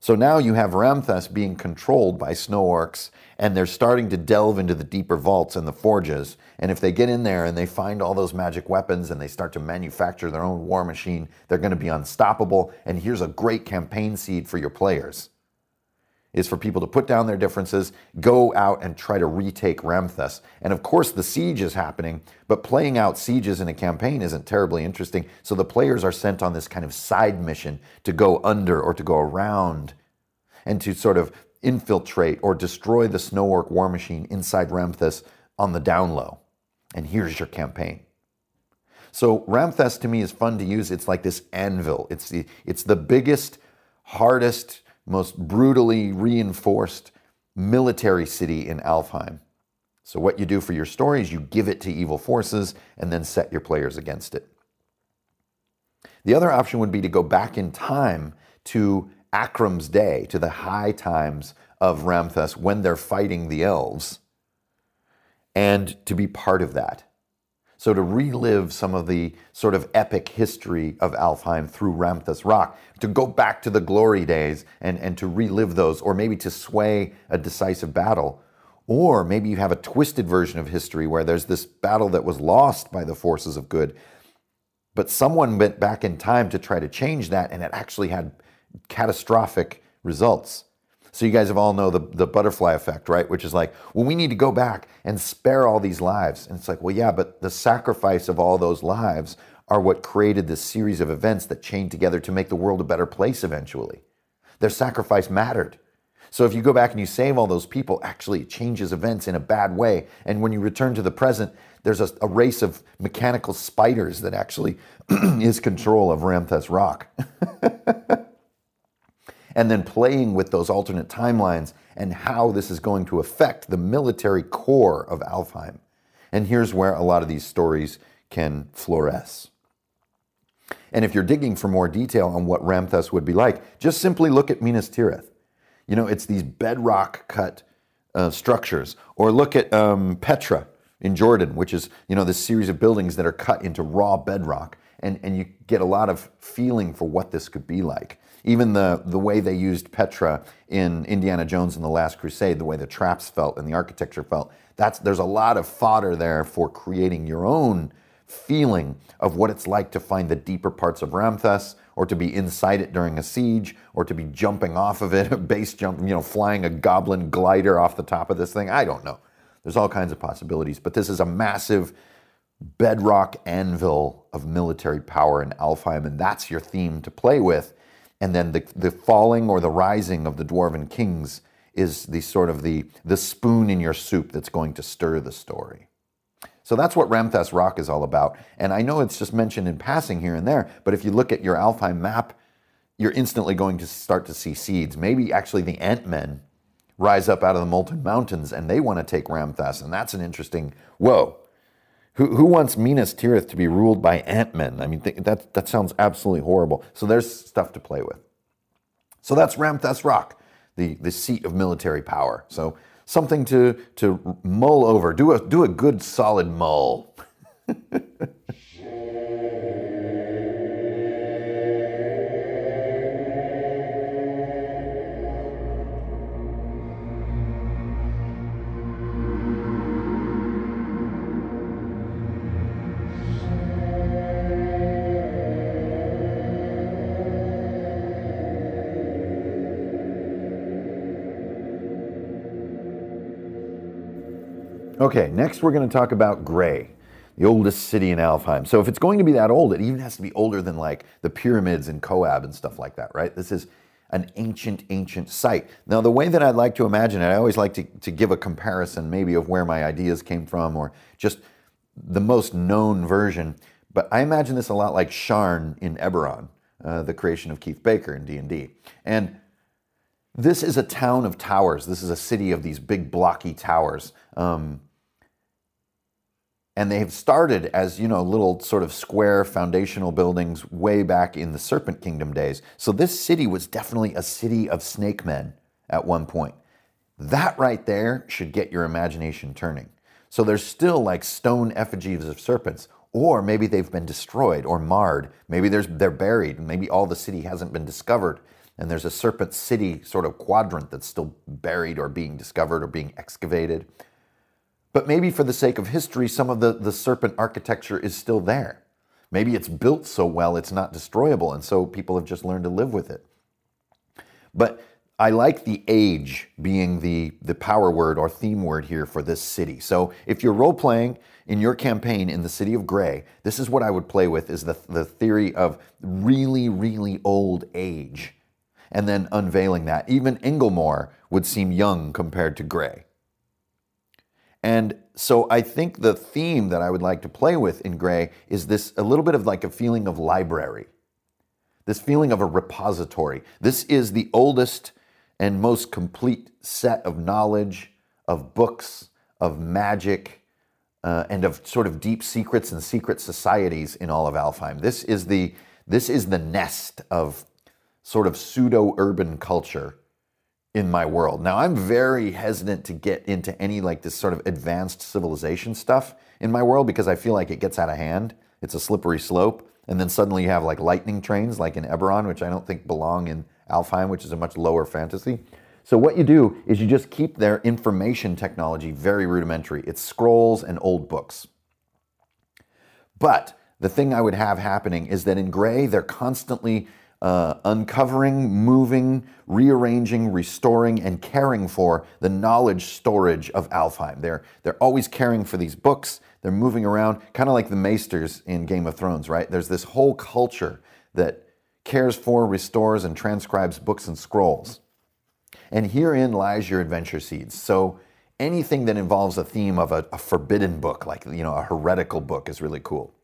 So now you have Ramthas being controlled by snow orcs, and they're starting to delve into the deeper vaults and the forges. And if they get in there and they find all those magic weapons and they start to manufacture their own war machine, they're going to be unstoppable. And here's a great campaign seed for your players is for people to put down their differences, go out and try to retake Ramthas. And of course, the siege is happening, but playing out sieges in a campaign isn't terribly interesting. So the players are sent on this kind of side mission to go under or to go around and to sort of infiltrate or destroy the snow orc war machine inside Ramthas on the down low. And here's your campaign. So Ramthas to me is fun to use. It's like this anvil. It's the it's the biggest, hardest, most brutally reinforced military city in Alfheim. So, what you do for your story is you give it to evil forces and then set your players against it. The other option would be to go back in time to Akram's day, to the high times of Ramthas when they're fighting the elves, and to be part of that. So to relive some of the sort of epic history of Alfheim through Ramthas Rock, to go back to the glory days and, and to relive those, or maybe to sway a decisive battle. Or maybe you have a twisted version of history where there's this battle that was lost by the forces of good, but someone went back in time to try to change that, and it actually had catastrophic results. So you guys have all know the, the butterfly effect, right? Which is like, well, we need to go back and spare all these lives. And it's like, well, yeah, but the sacrifice of all those lives are what created this series of events that chained together to make the world a better place eventually. Their sacrifice mattered. So if you go back and you save all those people, actually it changes events in a bad way. And when you return to the present, there's a, a race of mechanical spiders that actually *clears throat* is control of Ramthas Rock. *laughs* and then playing with those alternate timelines and how this is going to affect the military core of Alfheim. And here's where a lot of these stories can fluoresce. And if you're digging for more detail on what Ramthas would be like, just simply look at Minas Tirith. You know, it's these bedrock cut uh, structures. Or look at um, Petra in Jordan, which is, you know, this series of buildings that are cut into raw bedrock. And, and you get a lot of feeling for what this could be like. Even the, the way they used Petra in Indiana Jones and the Last Crusade, the way the traps felt and the architecture felt, that's, there's a lot of fodder there for creating your own feeling of what it's like to find the deeper parts of Ramthas, or to be inside it during a siege, or to be jumping off of it, *laughs* a base jump, you know, flying a goblin glider off the top of this thing. I don't know. There's all kinds of possibilities, but this is a massive bedrock anvil of military power in Alfheim, and that's your theme to play with and then the, the falling or the rising of the dwarven kings is the sort of the, the spoon in your soup that's going to stir the story. So that's what Ramthas Rock is all about. And I know it's just mentioned in passing here and there, but if you look at your Alfheim map, you're instantly going to start to see seeds. Maybe actually the Ant Men rise up out of the molten mountains and they want to take Ramthas. And that's an interesting, whoa, who, who wants Minas Tirith to be ruled by Ant-Men? I mean, th- that, that sounds absolutely horrible. So there's stuff to play with. So that's Ramthas Rock, the, the seat of military power. So something to, to mull over. Do a, do a good solid mull. *laughs* Okay, next we're going to talk about Gray, the oldest city in Alfheim. So if it's going to be that old, it even has to be older than like the pyramids and Koab and stuff like that, right? This is an ancient, ancient site. Now, the way that I'd like to imagine it, I always like to, to give a comparison maybe of where my ideas came from or just the most known version. But I imagine this a lot like Sharn in Eberron, uh, the creation of Keith Baker in D&D. And this is a town of towers. This is a city of these big blocky towers. Um, and they have started as you know little sort of square foundational buildings way back in the serpent kingdom days. So this city was definitely a city of snake men at one point. That right there should get your imagination turning. So there's still like stone effigies of serpents or maybe they've been destroyed or marred. Maybe there's they're buried. Maybe all the city hasn't been discovered. And there's a serpent city sort of quadrant that's still buried or being discovered or being excavated but maybe for the sake of history, some of the, the serpent architecture is still there. Maybe it's built so well it's not destroyable, and so people have just learned to live with it. But I like the age being the, the power word or theme word here for this city. So if you're role playing in your campaign in the city of Gray, this is what I would play with is the, the theory of really, really old age. And then unveiling that. Even Inglemore would seem young compared to Gray. And so I think the theme that I would like to play with in Gray is this a little bit of like a feeling of library, this feeling of a repository. This is the oldest and most complete set of knowledge, of books, of magic, uh, and of sort of deep secrets and secret societies in all of Alfheim. This is the this is the nest of sort of pseudo urban culture in my world. Now, I'm very hesitant to get into any like this sort of advanced civilization stuff in my world because I feel like it gets out of hand. It's a slippery slope. And then suddenly you have like lightning trains, like in Eberron, which I don't think belong in Alfheim, which is a much lower fantasy. So, what you do is you just keep their information technology very rudimentary. It's scrolls and old books. But the thing I would have happening is that in Gray, they're constantly uh, uncovering, moving, rearranging, restoring, and caring for the knowledge storage of Alfheim. They're, they're always caring for these books. They're moving around, kind of like the Maesters in Game of Thrones, right? There's this whole culture that cares for, restores, and transcribes books and scrolls. And herein lies your adventure seeds. So anything that involves a theme of a, a forbidden book, like you know, a heretical book, is really cool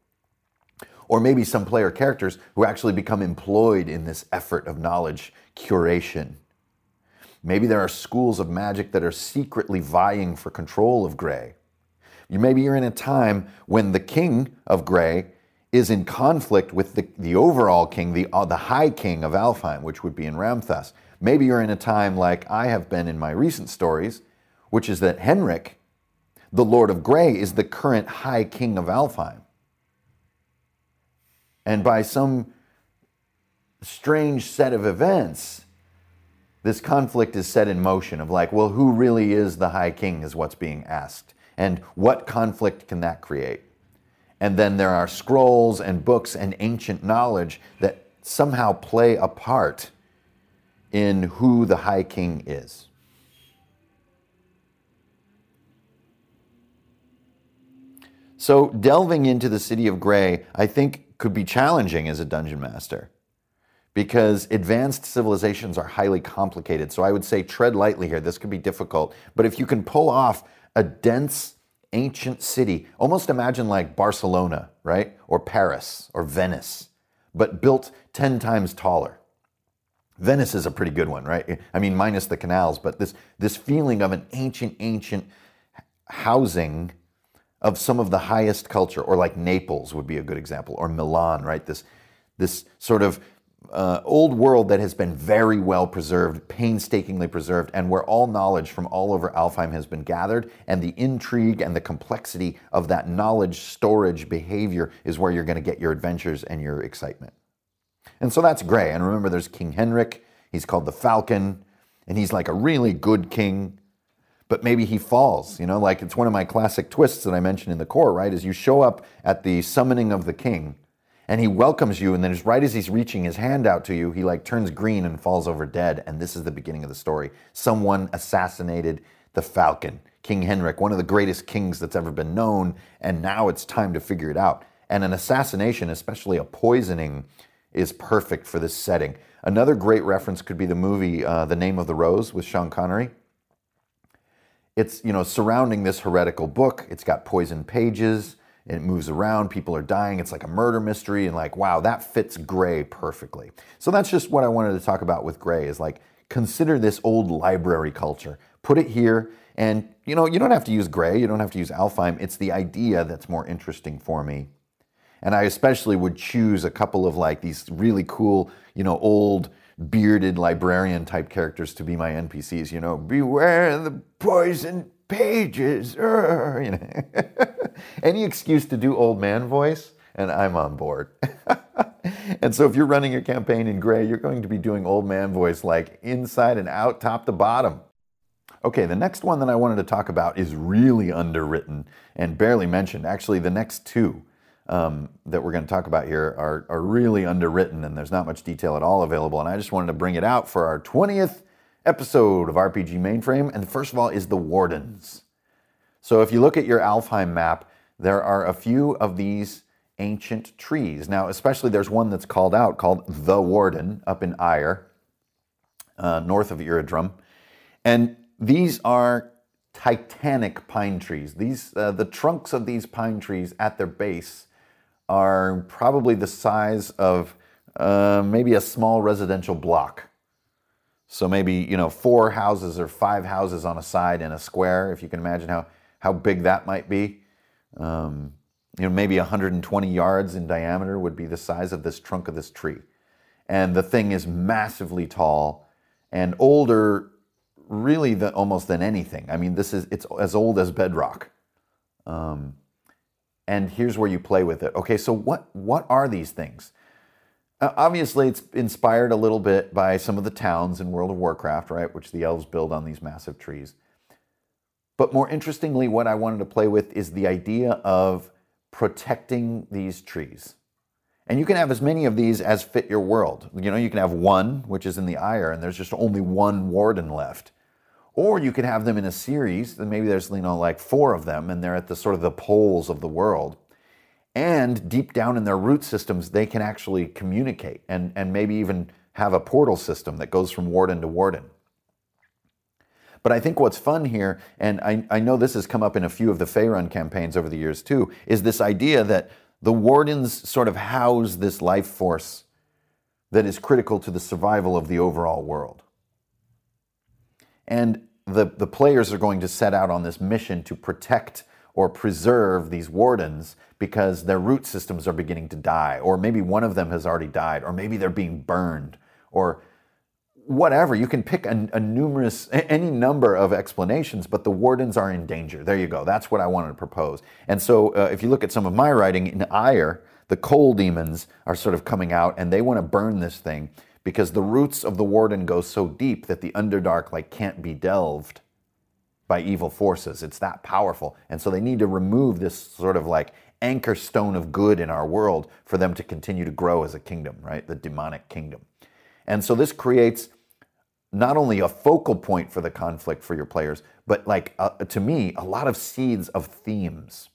or maybe some player characters who actually become employed in this effort of knowledge curation. Maybe there are schools of magic that are secretly vying for control of Gray. Maybe you're in a time when the king of Gray is in conflict with the, the overall king, the, uh, the high king of Alfheim, which would be in Ramthas. Maybe you're in a time like I have been in my recent stories, which is that Henrik, the Lord of Gray, is the current high king of Alfheim. And by some strange set of events, this conflict is set in motion of like, well, who really is the High King is what's being asked. And what conflict can that create? And then there are scrolls and books and ancient knowledge that somehow play a part in who the High King is. So, delving into the city of Gray, I think could be challenging as a dungeon master because advanced civilizations are highly complicated. So I would say tread lightly here. This could be difficult. But if you can pull off a dense, ancient city, almost imagine like Barcelona, right? Or Paris or Venice, but built 10 times taller. Venice is a pretty good one, right? I mean, minus the canals, but this, this feeling of an ancient, ancient housing of some of the highest culture, or like Naples would be a good example, or Milan, right? This, this sort of uh, old world that has been very well preserved, painstakingly preserved, and where all knowledge from all over Alfheim has been gathered, and the intrigue and the complexity of that knowledge storage behavior is where you're going to get your adventures and your excitement. And so that's Gray. And remember, there's King Henrik. He's called the Falcon, and he's like a really good king but maybe he falls. You know, like it's one of my classic twists that I mentioned in the core, right? Is you show up at the summoning of the king and he welcomes you, and then as right as he's reaching his hand out to you, he like turns green and falls over dead. And this is the beginning of the story. Someone assassinated the Falcon, King Henrik, one of the greatest kings that's ever been known, and now it's time to figure it out. And an assassination, especially a poisoning, is perfect for this setting. Another great reference could be the movie uh, The Name of the Rose with Sean Connery. It's, you know, surrounding this heretical book. It's got poison pages. It moves around. People are dying. It's like a murder mystery. And like, wow, that fits Gray perfectly. So that's just what I wanted to talk about with Gray is like, consider this old library culture. Put it here. And, you know, you don't have to use Gray. You don't have to use Alfheim. It's the idea that's more interesting for me. And I especially would choose a couple of like these really cool, you know, old bearded librarian type characters to be my NPCs. You know, beware the poison pages. Uh, you know, *laughs* any excuse to do old man voice, and I'm on board. *laughs* and so, if you're running a campaign in Gray, you're going to be doing old man voice like inside and out, top to bottom. Okay, the next one that I wanted to talk about is really underwritten and barely mentioned. Actually, the next two um, that we're going to talk about here are, are really underwritten and there's not much detail at all available. And I just wanted to bring it out for our 20th episode of RPG Mainframe. And first of all is the Wardens. So if you look at your Alfheim map, there are a few of these ancient trees. Now, especially there's one that's called out called the Warden up in Ire, uh, north of Iradrum. And these are titanic pine trees. These, uh, the trunks of these pine trees at their base are probably the size of uh, maybe a small residential block. So maybe, you know, four houses or five houses on a side in a square, if you can imagine how, how big that might be. Um, you know, maybe 120 yards in diameter would be the size of this trunk of this tree. And the thing is massively tall and older really the, almost than anything. I mean, this is, it's as old as bedrock. Um, and here's where you play with it. Okay, so what, what are these things? Uh, obviously, it's inspired a little bit by some of the towns in World of Warcraft, right, which the elves build on these massive trees. But more interestingly, what I wanted to play with is the idea of protecting these trees. And you can have as many of these as fit your world. You know, you can have one, which is in the Ire, and there's just only one warden left. Or you could have them in a series, and maybe there's you know like four of them, and they're at the sort of the poles of the world. And deep down in their root systems, they can actually communicate and, and maybe even have a portal system that goes from warden to warden. But I think what's fun here, and I, I know this has come up in a few of the Faerun campaigns over the years too, is this idea that the wardens sort of house this life force that is critical to the survival of the overall world. And the, the players are going to set out on this mission to protect or preserve these wardens because their root systems are beginning to die, or maybe one of them has already died, or maybe they're being burned, or whatever. You can pick a, a, numerous, any number of explanations, but the wardens are in danger. There you go. That's what I wanted to propose. And so, uh, if you look at some of my writing in Ire, the coal demons are sort of coming out, and they want to burn this thing because the roots of the warden go so deep that the underdark like can't be delved by evil forces. It's that powerful. And so they need to remove this sort of like anchor stone of good in our world for them to continue to grow as a kingdom, right? The demonic kingdom. And so this creates not only a focal point for the conflict for your players, but like uh, to me, a lot of seeds of themes.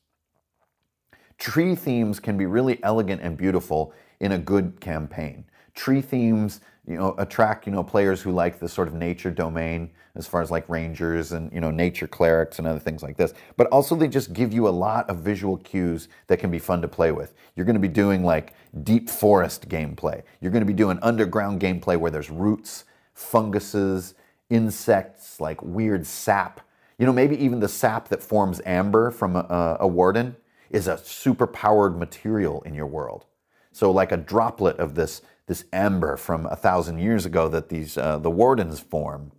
Tree themes can be really elegant and beautiful in a good campaign tree themes you know attract you know players who like the sort of nature domain as far as like rangers and you know nature clerics and other things like this. But also they just give you a lot of visual cues that can be fun to play with. You're going to be doing like deep forest gameplay. You're going to be doing underground gameplay where there's roots funguses insects like weird sap. You know maybe even the sap that forms amber from a, a warden is a super powered material in your world. So like a droplet of this this amber from a thousand years ago that these uh, the wardens form.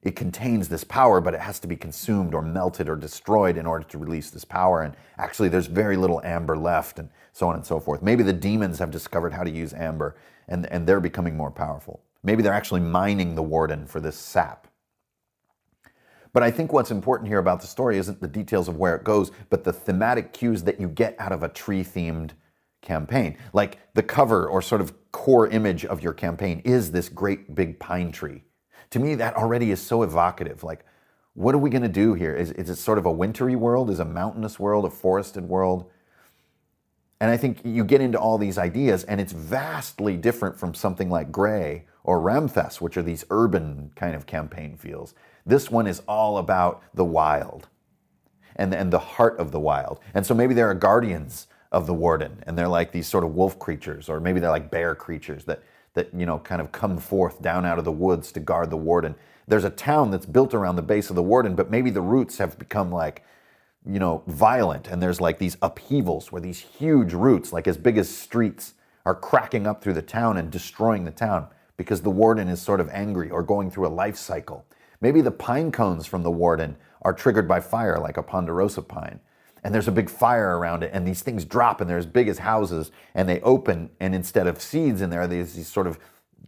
It contains this power, but it has to be consumed or melted or destroyed in order to release this power. And actually, there's very little amber left, and so on and so forth. Maybe the demons have discovered how to use amber, and, and they're becoming more powerful. Maybe they're actually mining the warden for this sap. But I think what's important here about the story isn't the details of where it goes, but the thematic cues that you get out of a tree themed campaign. Like the cover or sort of core image of your campaign is this great big pine tree. To me, that already is so evocative. Like, what are we going to do here? Is, is it sort of a wintry world? Is a mountainous world, a forested world? And I think you get into all these ideas, and it's vastly different from something like Gray or Ramthas, which are these urban kind of campaign feels. This one is all about the wild and, and the heart of the wild. And so maybe there are guardians of the warden, and they're like these sort of wolf creatures, or maybe they're like bear creatures that, that you know, kind of come forth down out of the woods to guard the warden. There's a town that's built around the base of the warden, but maybe the roots have become like you know, violent, and there's like these upheavals where these huge roots, like as big as streets, are cracking up through the town and destroying the town because the warden is sort of angry or going through a life cycle. Maybe the pine cones from the warden are triggered by fire, like a ponderosa pine. And there's a big fire around it, and these things drop, and they're as big as houses, and they open, and instead of seeds in there, there's these sort of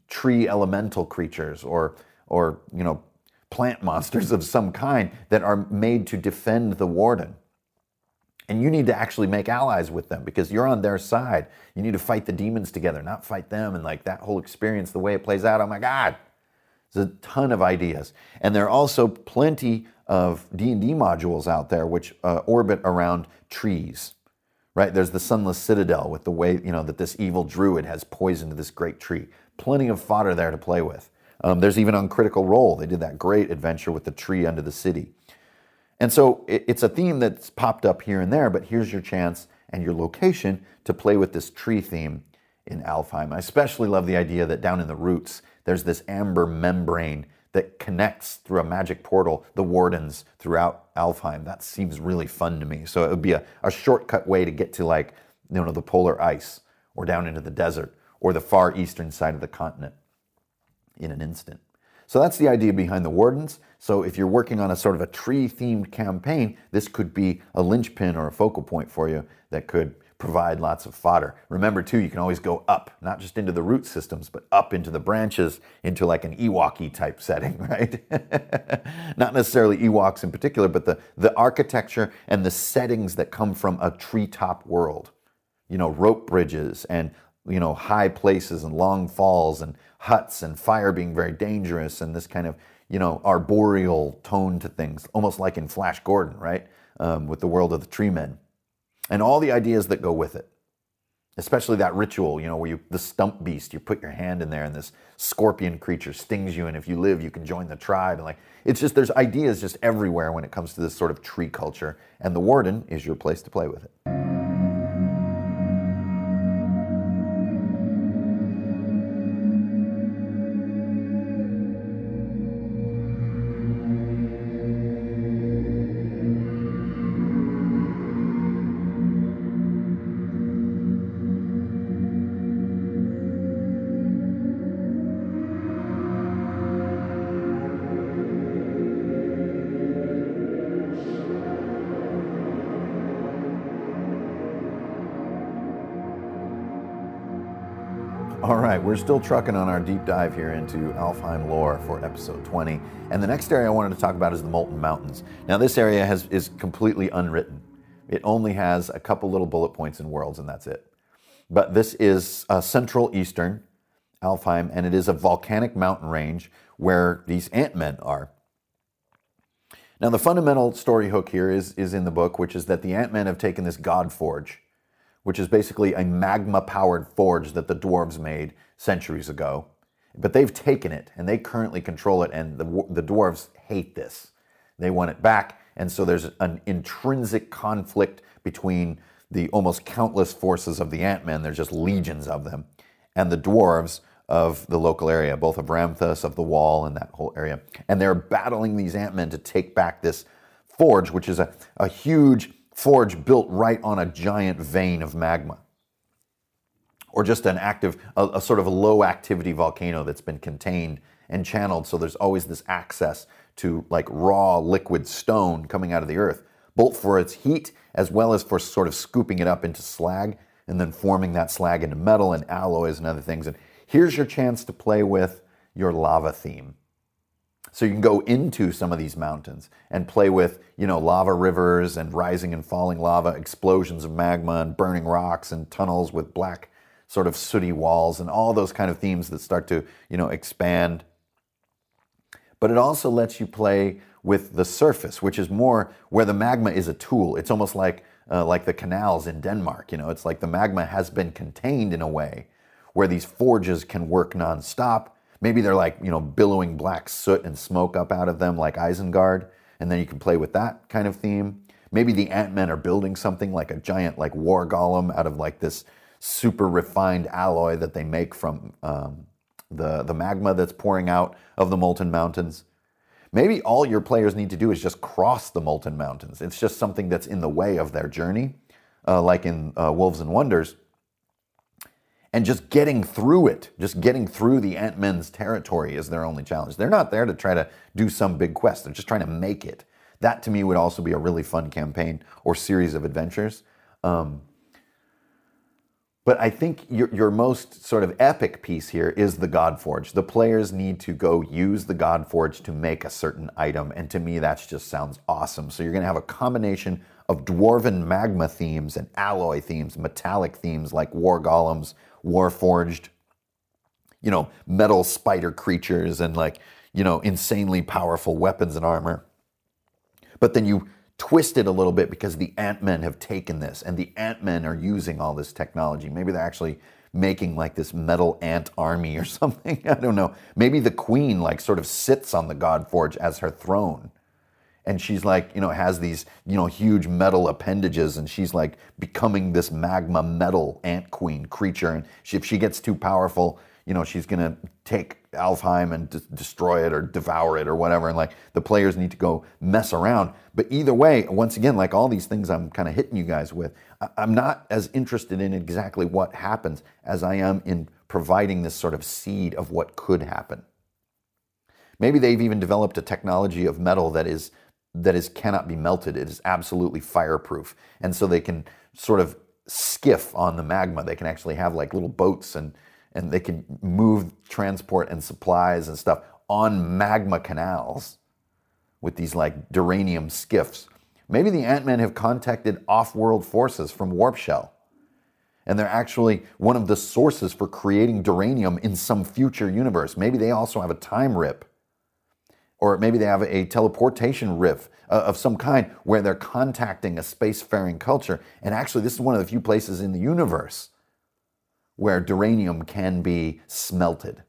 tree elemental creatures or, or you know, plant monsters of some kind that are made to defend the warden. And you need to actually make allies with them because you're on their side. You need to fight the demons together, not fight them. And like that whole experience, the way it plays out, oh my God, there's a ton of ideas. And there are also plenty of D&D modules out there which uh, orbit around trees, right? There's the Sunless Citadel with the way, you know, that this evil druid has poisoned this great tree. Plenty of fodder there to play with. Um, there's even on Critical Role, they did that great adventure with the tree under the city. And so it, it's a theme that's popped up here and there, but here's your chance and your location to play with this tree theme in Alfheim. I especially love the idea that down in the roots, there's this amber membrane that connects through a magic portal the wardens throughout Alfheim. That seems really fun to me. So it would be a, a shortcut way to get to like, you know, the polar ice or down into the desert or the far eastern side of the continent in an instant. So that's the idea behind the Wardens. So if you're working on a sort of a tree-themed campaign, this could be a linchpin or a focal point for you that could provide lots of fodder. Remember too, you can always go up, not just into the root systems, but up into the branches, into like an Ewok type setting, *laughs* right? not necessarily Ewoks in particular, but the, the architecture and the settings that come from a treetop world. You know, rope bridges and, you know, high places and long falls and huts and fire being very dangerous and this kind of, you know, arboreal tone to things, almost like in Flash Gordon, right? Um, with the world of the tree men. And all the ideas that go with it. Especially that ritual, you know, where you, the stump beast, you put your hand in there and this scorpion creature stings you, and if you live, you can join the tribe. And like, it's just, there's ideas just everywhere when it comes to this sort of tree culture. And the warden is your place to play with it. Still trucking on our deep dive here into Alfheim lore for episode 20. And the next area I wanted to talk about is the Molten Mountains. Now, this area has, is completely unwritten. It only has a couple little bullet points in worlds, and that's it. But this is uh, central eastern Alfheim, and it is a volcanic mountain range where these Ant-Men are. Now, the fundamental story hook here is, is in the book, which is that the Ant-Men have taken this God Forge, which is basically a magma powered forge that the dwarves made centuries ago. But they've taken it and they currently control it, and the, the dwarves hate this. They want it back, and so there's an intrinsic conflict between the almost countless forces of the Ant-Men, there's just legions of them, and the dwarves of the local area, both of Ramthas, of the Wall, and that whole area. And they're battling these Ant-Men to take back this forge, which is a, a huge forge built right on a giant vein of magma. Or just an active, a, a sort of a low activity volcano that's been contained and channeled, so there's always this access to like raw liquid stone coming out of the earth, both for its heat as well as for sort of scooping it up into slag and then forming that slag into metal and alloys and other things. And here's your chance to play with your lava theme. So you can go into some of these mountains and play with, you know, lava rivers and rising and falling lava, explosions of magma and burning rocks and tunnels with black sort of sooty walls and all those kind of themes that start to, you know, expand. But it also lets you play with the surface, which is more where the magma is a tool. It's almost like uh, like the canals in Denmark. You know, it's like the magma has been contained in a way where these forges can work nonstop. Maybe they're like you know billowing black soot and smoke up out of them like Isengard, and then you can play with that kind of theme. Maybe the Ant-Men are building something like a giant like war golem out of like this super refined alloy that they make from um, the the magma that's pouring out of the molten mountains. Maybe all your players need to do is just cross the molten mountains. It's just something that's in the way of their journey, uh, like in uh, Wolves and Wonders. And just getting through it, just getting through the Ant Men's territory is their only challenge. They're not there to try to do some big quest, they're just trying to make it. That to me would also be a really fun campaign or series of adventures. Um, but I think your, your most sort of epic piece here is the Godforge. The players need to go use the Godforge to make a certain item. And to me, that just sounds awesome. So you're going to have a combination of dwarven magma themes and alloy themes, metallic themes like war golems, warforged, you know, metal spider creatures, and like, you know, insanely powerful weapons and armor. But then you twisted a little bit because the Ant-Men have taken this and the Ant-Men are using all this technology. Maybe they're actually making like this metal ant army or *laughs* something. I don't know. Maybe the queen like sort of sits on the God Forge as her throne. And she's like, you know, has these, you know, huge metal appendages and she's like becoming this magma metal ant queen creature. And she, if she gets too powerful, you know, she's to take Alfheim and destroy it or devour it or whatever. And like the players need to go mess around. But either way, once again, like all these things I'm kind of hitting you guys with, I- I'm not as interested in exactly what happens as I am in providing this sort of seed of what could happen. Maybe they've even developed a technology of metal that is that is cannot be melted. It is absolutely fireproof, and so they can sort of skiff on the magma. They can actually have like little boats and and they can move transport and supplies and stuff on magma canals with these like duranium skiffs. Maybe the Ant-Men have contacted off-world forces from Warp Shell. And they're actually one of the sources for creating duranium in some future universe. Maybe they also have a time rip. Or maybe they have a teleportation rift uh, of some kind where they're contacting a spacefaring culture. And actually, this is one of the few places in the universe where duranium can be smelted.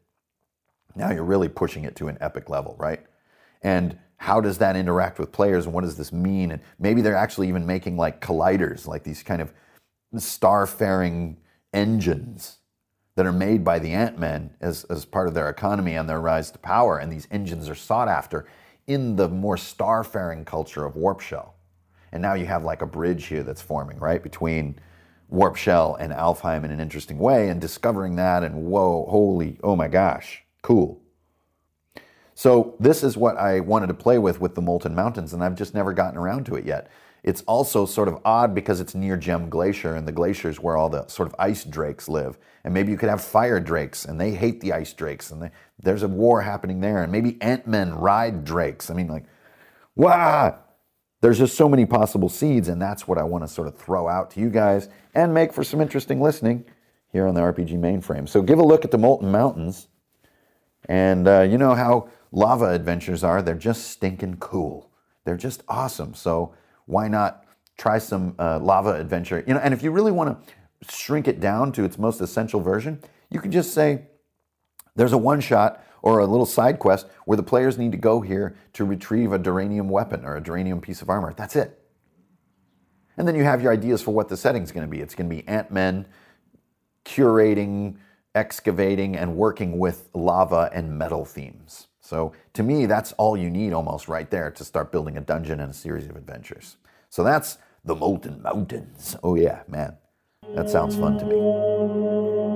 Now you're really pushing it to an epic level, right? And how does that interact with players and what does this mean? And maybe they're actually even making like colliders, like these kind of star-faring engines that are made by the Ant-Men as, as part of their economy and their rise to power. And these engines are sought after in the more star-faring culture of Warp Shell. And now you have like a bridge here that's forming, right, between Warp Shell and Alfheim in an interesting way, and discovering that, and whoa, holy, oh my gosh, cool. So this is what I wanted to play with with the Molten Mountains, and I've just never gotten around to it yet. It's also sort of odd because it's near Gem Glacier, and the glaciers where all the sort of ice drakes live. And maybe you could have fire drakes, and they hate the ice drakes, and they, there's a war happening there. And maybe Ant-Men ride drakes. I mean, like, wow! There's just so many possible seeds, and that's what I want to sort of throw out to you guys and make for some interesting listening here on the RPG mainframe. So give a look at the Molten Mountains, and uh, you know how lava adventures are. They're just stinking cool. They're just awesome. So why not try some uh, lava adventure? You know, and if you really want to shrink it down to its most essential version, you can just say there's a one shot or a little side quest where the players need to go here to retrieve a duranium weapon or a duranium piece of armor. That's it. And then you have your ideas for what the setting's going to be. It's going to be Ant-Men curating, excavating, and working with lava and metal themes. So to me, that's all you need almost right there to start building a dungeon and a series of adventures. So that's the Molten Mountains. Oh yeah, man. That sounds fun to me.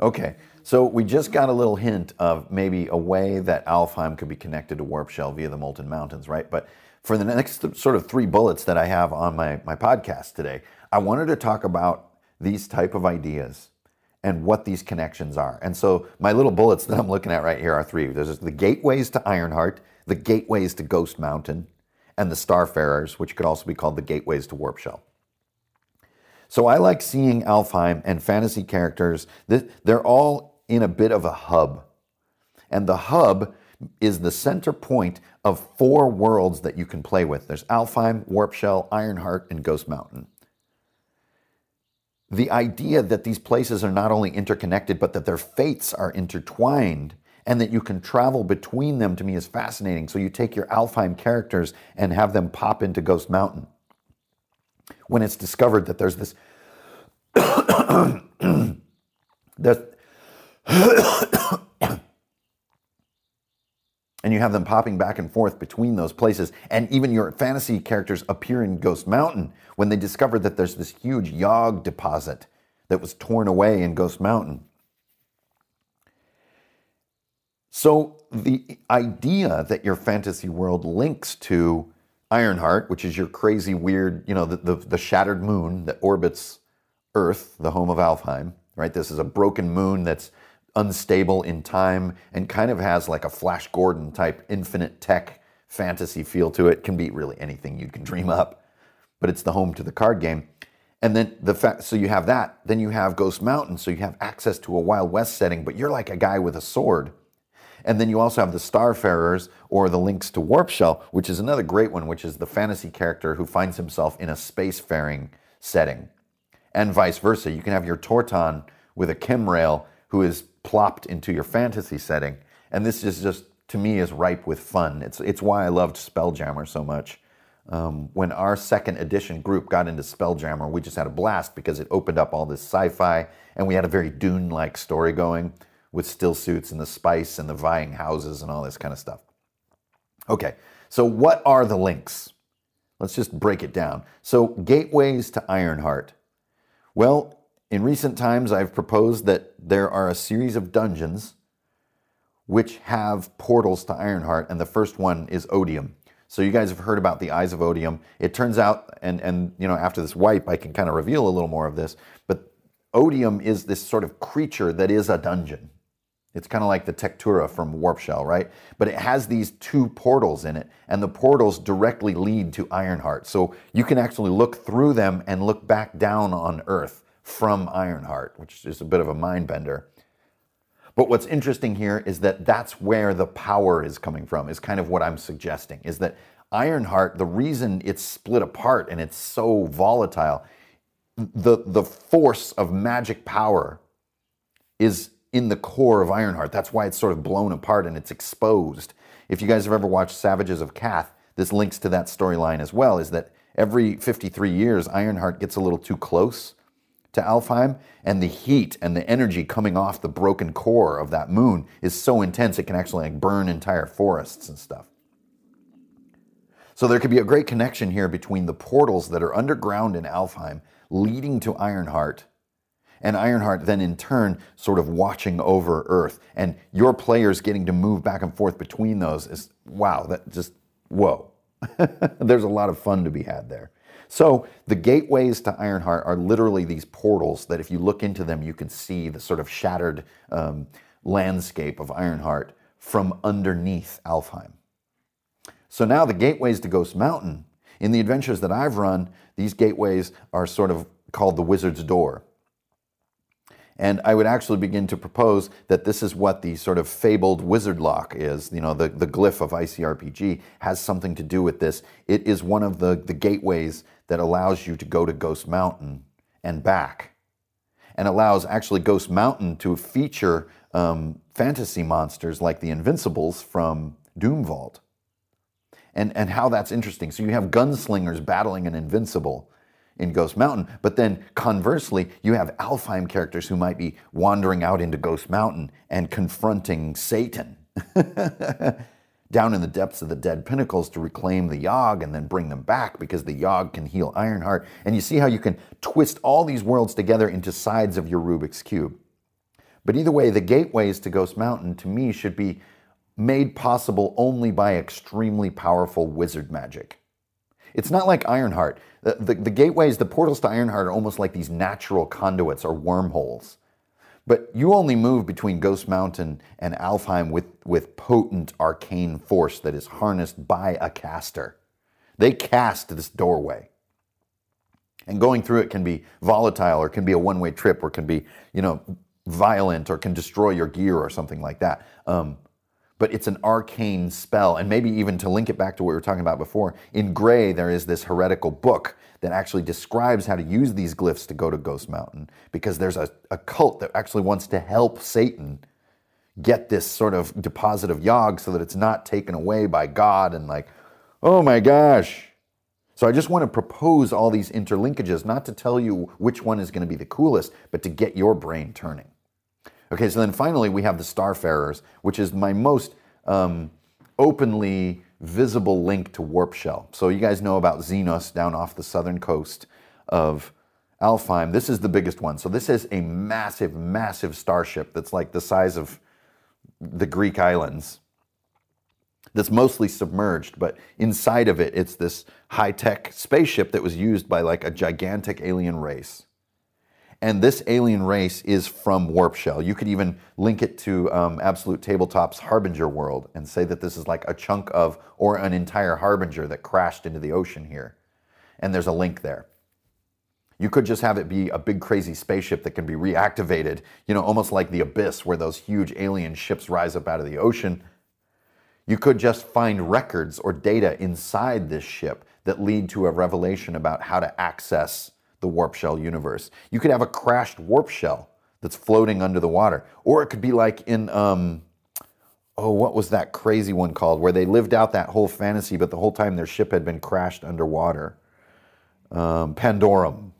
Okay, so we just got a little hint of maybe a way that Alfheim could be connected to Warp Shell via the Molten Mountains, right? But for the next sort of three bullets that I have on my, my podcast today, I I wanted to talk about these type of ideas and what these connections are. And so my little bullets that I'm looking at right here are three. There's the gateways to Ironheart, the gateways to Ghost Mountain, and the Starfarers, which could also be called the gateways to Warp Shell. So I like seeing Alfheim and fantasy characters. They're all in a bit of a hub. And the hub is the center point of four worlds that you can play with. There's Alfheim, Warp Shell, Ironheart, and Ghost Mountain. The idea that these places are not only interconnected, but that their fates are intertwined and that you can travel between them to me is fascinating. So you take your Alfheim characters and have them pop into Ghost Mountain. When it's discovered that there's this *coughs* that *coughs* and you have them popping back and forth between those places. And even your fantasy characters appear in Ghost Mountain when they discover that there's this huge Yogg deposit that was torn away in Ghost Mountain. So the idea that your fantasy world links to Ironheart, which is your crazy, weird, you know, the, the, the shattered moon that orbits Earth, the home of Alfheim, right? This is a broken moon that's unstable in time and kind of has like a Flash Gordon type infinite tech fantasy feel to it. Can be really anything you can dream up, but it's the home to the card game. And then the fact, so you have that. Then you have Ghost Mountain, so you have access to a Wild West setting, but you're like a guy with a sword. And then you also have the Starfarers or the Links to Warp Shell, which is another great one, which is the fantasy character who finds himself in a spacefaring setting. And vice versa. You can have your Torton with a Chemrail who is plopped into your fantasy setting. And this is just, to me, is ripe with fun. It's, it's why I loved Spelljammer so much. Um, when our second edition group got into Spelljammer, we just had a blast because it opened up all this sci fi and we had a very Dune like story going with still suits and the spice and the vying houses and all this kind of stuff. Okay, so what are the links? Let's just break it down. So, gateways to Ironheart. Well, in recent times, I've proposed that there are a series of dungeons which have portals to Ironheart, and the first one is Odium. So you guys have heard about the Eyes of Odium. It turns out, and and you know, after this wipe, I can kind of reveal a little more of this. But Odium is this sort of creature that is a dungeon. It's kind of like the Tectura from Warp Shell, right? But it has these two portals in it, and the portals directly lead to Ironheart. So you can actually look through them and look back down on Earth from Ironheart, which is a bit of a mind bender. But what's interesting here is that that's where the power is coming from, is kind of what I'm suggesting, is that Ironheart, the reason it's split apart and it's so volatile, the, the force of magic power is in the core of Ironheart. That's why it's sort of blown apart and it's exposed. If you guys have ever watched Savages of Kath, this links to that storyline as well, is that every 53 years, Ironheart gets a little too close to Alfheim, and the heat and the energy coming off the broken core of that moon is so intense it can actually like burn entire forests and stuff. So there could be a great connection here between the portals that are underground in Alfheim leading to Ironheart, and Ironheart then in turn sort of watching over Earth, and your players getting to move back and forth between those is wow, that just whoa. *laughs* There's a lot of fun to be had there. So the gateways to Ironheart are literally these portals that if you look into them, you can see the sort of shattered um, landscape of Ironheart from underneath Alfheim. So now the gateways to Ghost Mountain, in the adventures that I've run, these gateways are sort of called the Wizard's Door. And I would actually begin to propose that this is what the sort of fabled wizard lock is. You know, the, the glyph of ICRPG has something to do with this. It is one of the, the gateways that allows you to go to Ghost Mountain and back, and allows actually Ghost Mountain to feature um, fantasy monsters like the Invincibles from Doom Vault. And, and how that's interesting. So you have gunslingers battling an Invincible in Ghost Mountain. But then conversely, you have Alfheim characters who might be wandering out into Ghost Mountain and confronting Satan *laughs* down in the depths of the dead pinnacles to reclaim the Yogg and then bring them back because the Yogg can heal Ironheart. And you see how you can twist all these worlds together into sides of your Rubik's Cube. But either way, the gateways to Ghost Mountain to me should be made possible only by extremely powerful wizard magic. It's not like Ironheart. The, the, the gateways, the portals to Ironheart are almost like these natural conduits or wormholes. But you only move between Ghost Mountain and Alfheim with, with potent arcane force that is harnessed by a caster. They cast this doorway. And going through it can be volatile or can be a one way trip or can be, you know, violent or can destroy your gear or something like that. Um, but it's an arcane spell. And maybe even to link it back to what we were talking about before, in Gray, there is this heretical book that actually describes how to use these glyphs to go to Ghost Mountain because there's a, a cult that actually wants to help Satan get this sort of deposit of Yog so that it's not taken away by God and like, oh my gosh. So I just want to propose all these interlinkages, not to tell you which one is going to be the coolest, but to get your brain turning. Okay, so then finally we have the Starfarers, which is my most um, openly visible link to Warp Shell. So you guys know about Xenos down off the southern coast of Alfheim. This is the biggest one. So this is a massive, massive starship that's like the size of the Greek islands. That's mostly submerged, but inside of it, it's this high tech spaceship that was used by like a gigantic alien race. And this alien race is from Warp Shell. You could even link it to um, Absolute Tabletop's Harbinger world and say that this is like a chunk of or an entire Harbinger that crashed into the ocean here. And there's a link there. You could just have it be a big crazy spaceship that can be reactivated, you know, almost like the Abyss, where those huge alien ships rise up out of the ocean. You could just find records or data inside this ship that lead to a revelation about how to access the warp shell universe. You could have a crashed warp shell that's floating under the water, or it could be like in um, oh, what was that crazy one called where they lived out that whole fantasy, but the whole time their ship had been crashed underwater. Um, Pandorum,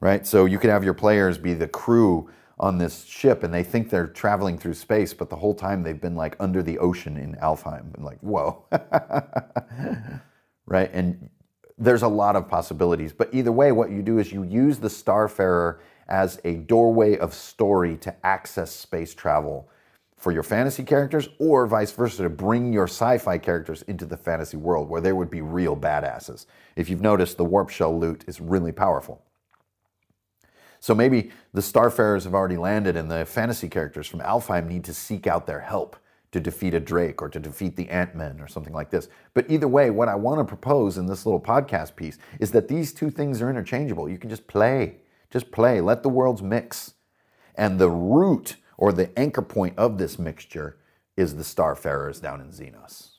right? So you could have your players be the crew on this ship, and they think they're traveling through space, but the whole time they've been like under the ocean in Alfheim, and like whoa, *laughs* right? And there's a lot of possibilities. But either way, what you do is you use the Starfarer as a doorway of story to access space travel for your fantasy characters, or vice versa, to bring your sci fi characters into the fantasy world where they would be real badasses. If you've noticed, the Warp Shell loot is really powerful. So maybe the Starfarers have already landed, and the fantasy characters from Alfheim need to seek out their help to defeat a Drake or to defeat the Ant-Men or something like this. But either way, what I want to propose in this little podcast piece is that these two things are interchangeable. You can just play, just play, let the worlds mix. And the root or the anchor point of this mixture is the Starfarers down in Xenos.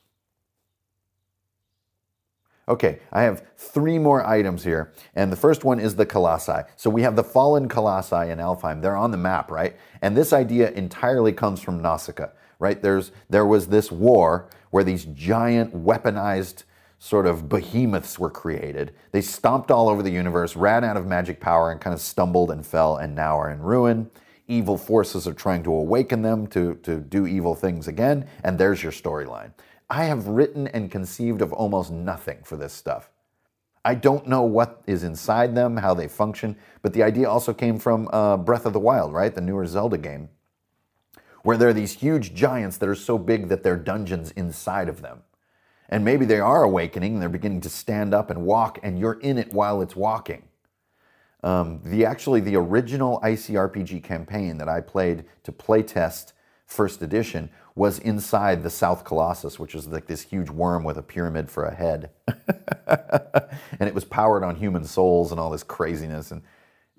Okay, I have three more items here, and the first one is the Colossi. So we have the fallen Colossi in Alfheim. They're on the map, right? And this idea entirely comes from Nausicaa right? There's, there was this war where these giant weaponized sort of behemoths were created. They stomped all over the universe, ran out of magic power, and kind of stumbled and fell, and now are in ruin. Evil forces are trying to awaken them to, to do evil things again, and there's your storyline. I have written and conceived of almost nothing for this stuff. I don't know what is inside them, how they function, but the idea also came from uh, Breath of the Wild, right? The newer Zelda game where there are these huge giants that are so big that they're dungeons inside of them. And maybe they are awakening and they're beginning to stand up and walk, and you're in it while it's walking. Um, the actually the original ICRPG campaign that I played to playtest first edition was inside the South Colossus, which is like this huge worm with a pyramid for a head, *laughs* and it was powered on human souls and all this craziness. And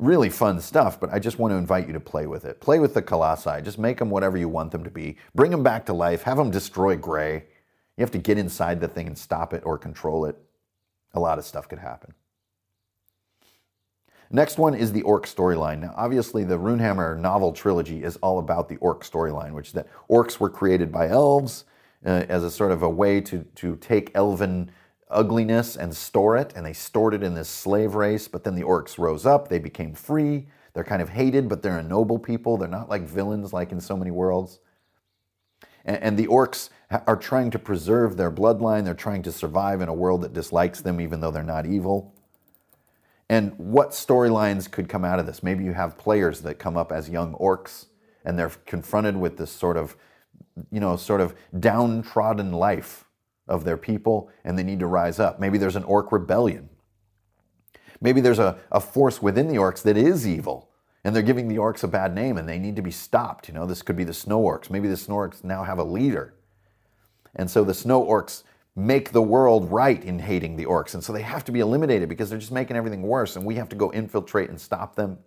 really fun stuff, but I just want to invite you to play with it. Play with the Colossi. Just make them whatever you want them to be. Bring them back to life. Have them destroy Gray. You have to get inside the thing and stop it or control it. A lot of stuff could happen. Next one is the Orc storyline. Now, obviously, the Runehammer novel trilogy is all about the Orc storyline, which is that orcs were created by elves uh, as a sort of a way to, to take elven ugliness and store it, and they stored it in this slave race. But then the orcs rose up, they became free. They're kind of hated, but they're a noble people. They're not like villains like in so many worlds. And, and the orcs are trying to preserve their bloodline. They're trying to survive in a world that dislikes them, even though they're not evil. And what storylines could come out of this? Maybe you have players that come up as young orcs and they're confronted with this sort of, you know, sort of downtrodden life of their people and they need to rise up. Maybe there's an orc rebellion. Maybe there's a, a force within the orcs that is evil and they're giving the orcs a bad name and they need to be stopped. You know, this could be the snow orcs. Maybe the snow orcs now have a leader. And so the snow orcs make the world right in hating the orcs. And so they have to be eliminated because they're just making everything worse and we have to go infiltrate and stop them.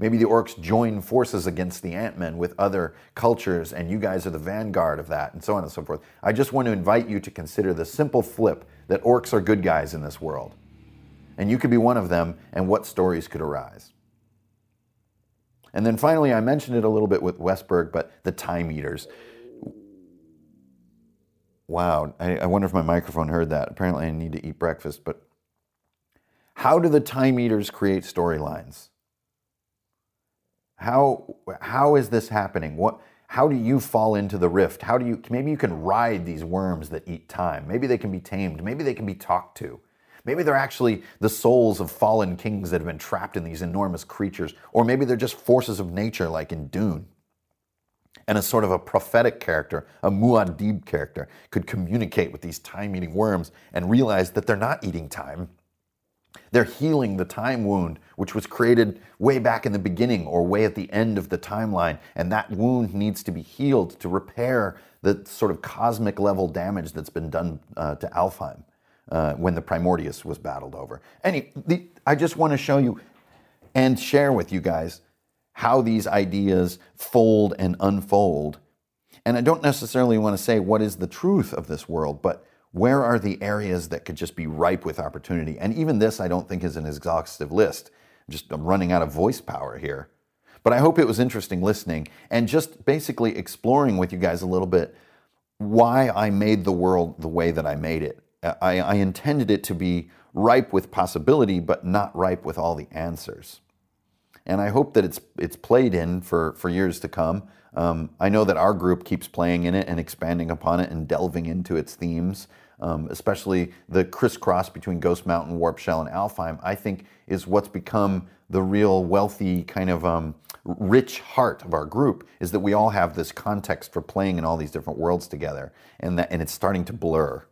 Maybe the orcs join forces against the Ant-Men with other cultures, and you guys are the vanguard of that, and so on and so forth. I just want to invite you to consider the simple flip that orcs are good guys in this world. And you could be one of them, and what stories could arise. And then finally, I mentioned it a little bit with Westberg, but the time eaters. Wow, I, I wonder if my microphone heard that. Apparently, I need to eat breakfast, but how do the time eaters create storylines? How, how is this happening? What, how do you fall into the rift? How do you, maybe you can ride these worms that eat time. Maybe they can be tamed. Maybe they can be talked to. Maybe they're actually the souls of fallen kings that have been trapped in these enormous creatures. Or maybe they're just forces of nature like in Dune. And a sort of a prophetic character, a Muad'Dib character, could communicate with these time-eating worms and realize that they're not eating time, they're healing the time wound, which was created way back in the beginning or way at the end of the timeline. And that wound needs to be healed to repair the sort of cosmic level damage that's been done uh, to Alfheim uh, when the Primordius was battled over. Any, the, I just want to show you and share with you guys how these ideas fold and unfold. And I don't necessarily want to say what is the truth of this world, but where are the areas that could just be ripe with opportunity? And even this, I don't think, is an exhaustive list. I'm just I'm running out of voice power here. But I hope it was interesting listening and just basically exploring with you guys a little bit why I made the world the way that I made it. I, I intended it to be ripe with possibility, but not ripe with all the answers. And I hope that it's it's played in for, for years to come. Um, I know that our group keeps playing in it and expanding upon it and delving into its themes, um, especially the crisscross between Ghost Mountain, Warp Shell, and Alfheim, I think is what's become the real wealthy kind of um, rich heart of our group is that we all have this context for playing in all these different worlds together and that and it's starting to blur.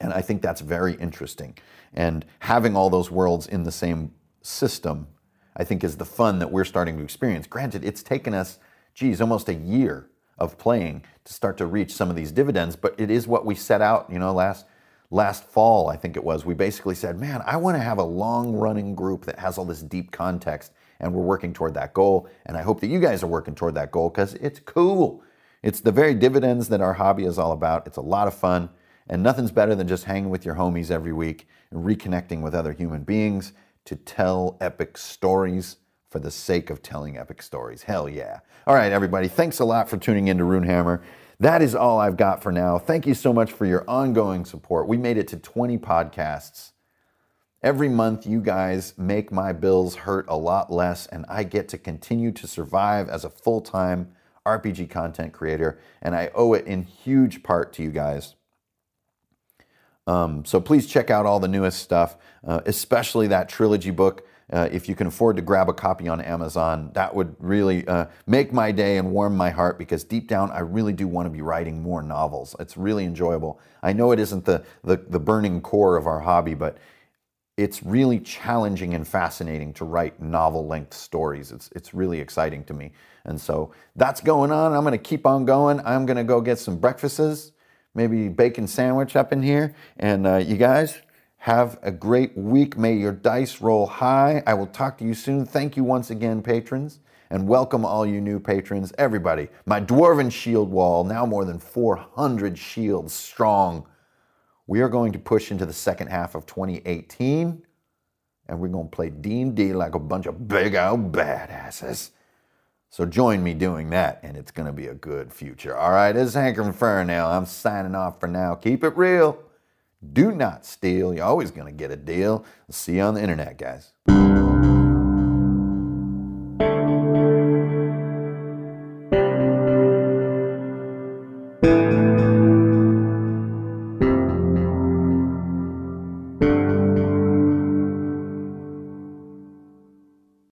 And I think that's very interesting. And having all those worlds in the same system, I think is the fun that we're starting to experience. Granted, it's taken us geez, almost a year of playing to start to reach some of these dividends. But it is what we set out, you know, last last fall, I think it was. We basically said, man, I want to have a long running group that has all this deep context, and we're working toward that goal. And I hope that you guys are working toward that goal because it's cool. It's the very dividends that our hobby is all about. It's a lot of fun, and nothing's better than just hanging with your homies every week and reconnecting with other human beings to tell epic stories for the sake of telling epic stories. Hell yeah. All right, everybody, thanks a lot for tuning in to Runehammer. That is all I've got for now. Thank you so much for your ongoing support. We made it to 20 podcasts. Every month, you guys make my bills hurt a lot less, and I get to continue to survive as a full time RPG content creator, and I owe it in huge part to you guys. Um, so please check out all the newest stuff, uh, especially that trilogy book. Uh, if you can afford to grab a copy on Amazon, that would really uh, make my day and warm my heart because deep down, I really do want to be writing more novels. It's really enjoyable. I know it isn't the, the, the burning core of our hobby, but it's really challenging and fascinating to write novel length stories. It's, it's really exciting to me. And so that's going on. I'm going to keep on going. I'm going to go get some breakfasts, maybe bacon sandwich up in here. And uh, you guys, have a great week. May your dice roll high. I will talk to you soon. Thank you once again, patrons, and welcome all you new patrons. Everybody, my dwarven shield wall, now more than 400 shields strong. We are going to push into the second half of 2018, and we're going to play D&D like a bunch of big old badasses. So join me doing that, and it's going to be a good future. All right, this is Hankerin Ferinale. I'm signing off for now. Keep it real. Do not steal. You're always going to get a deal. see you on the internet, guys.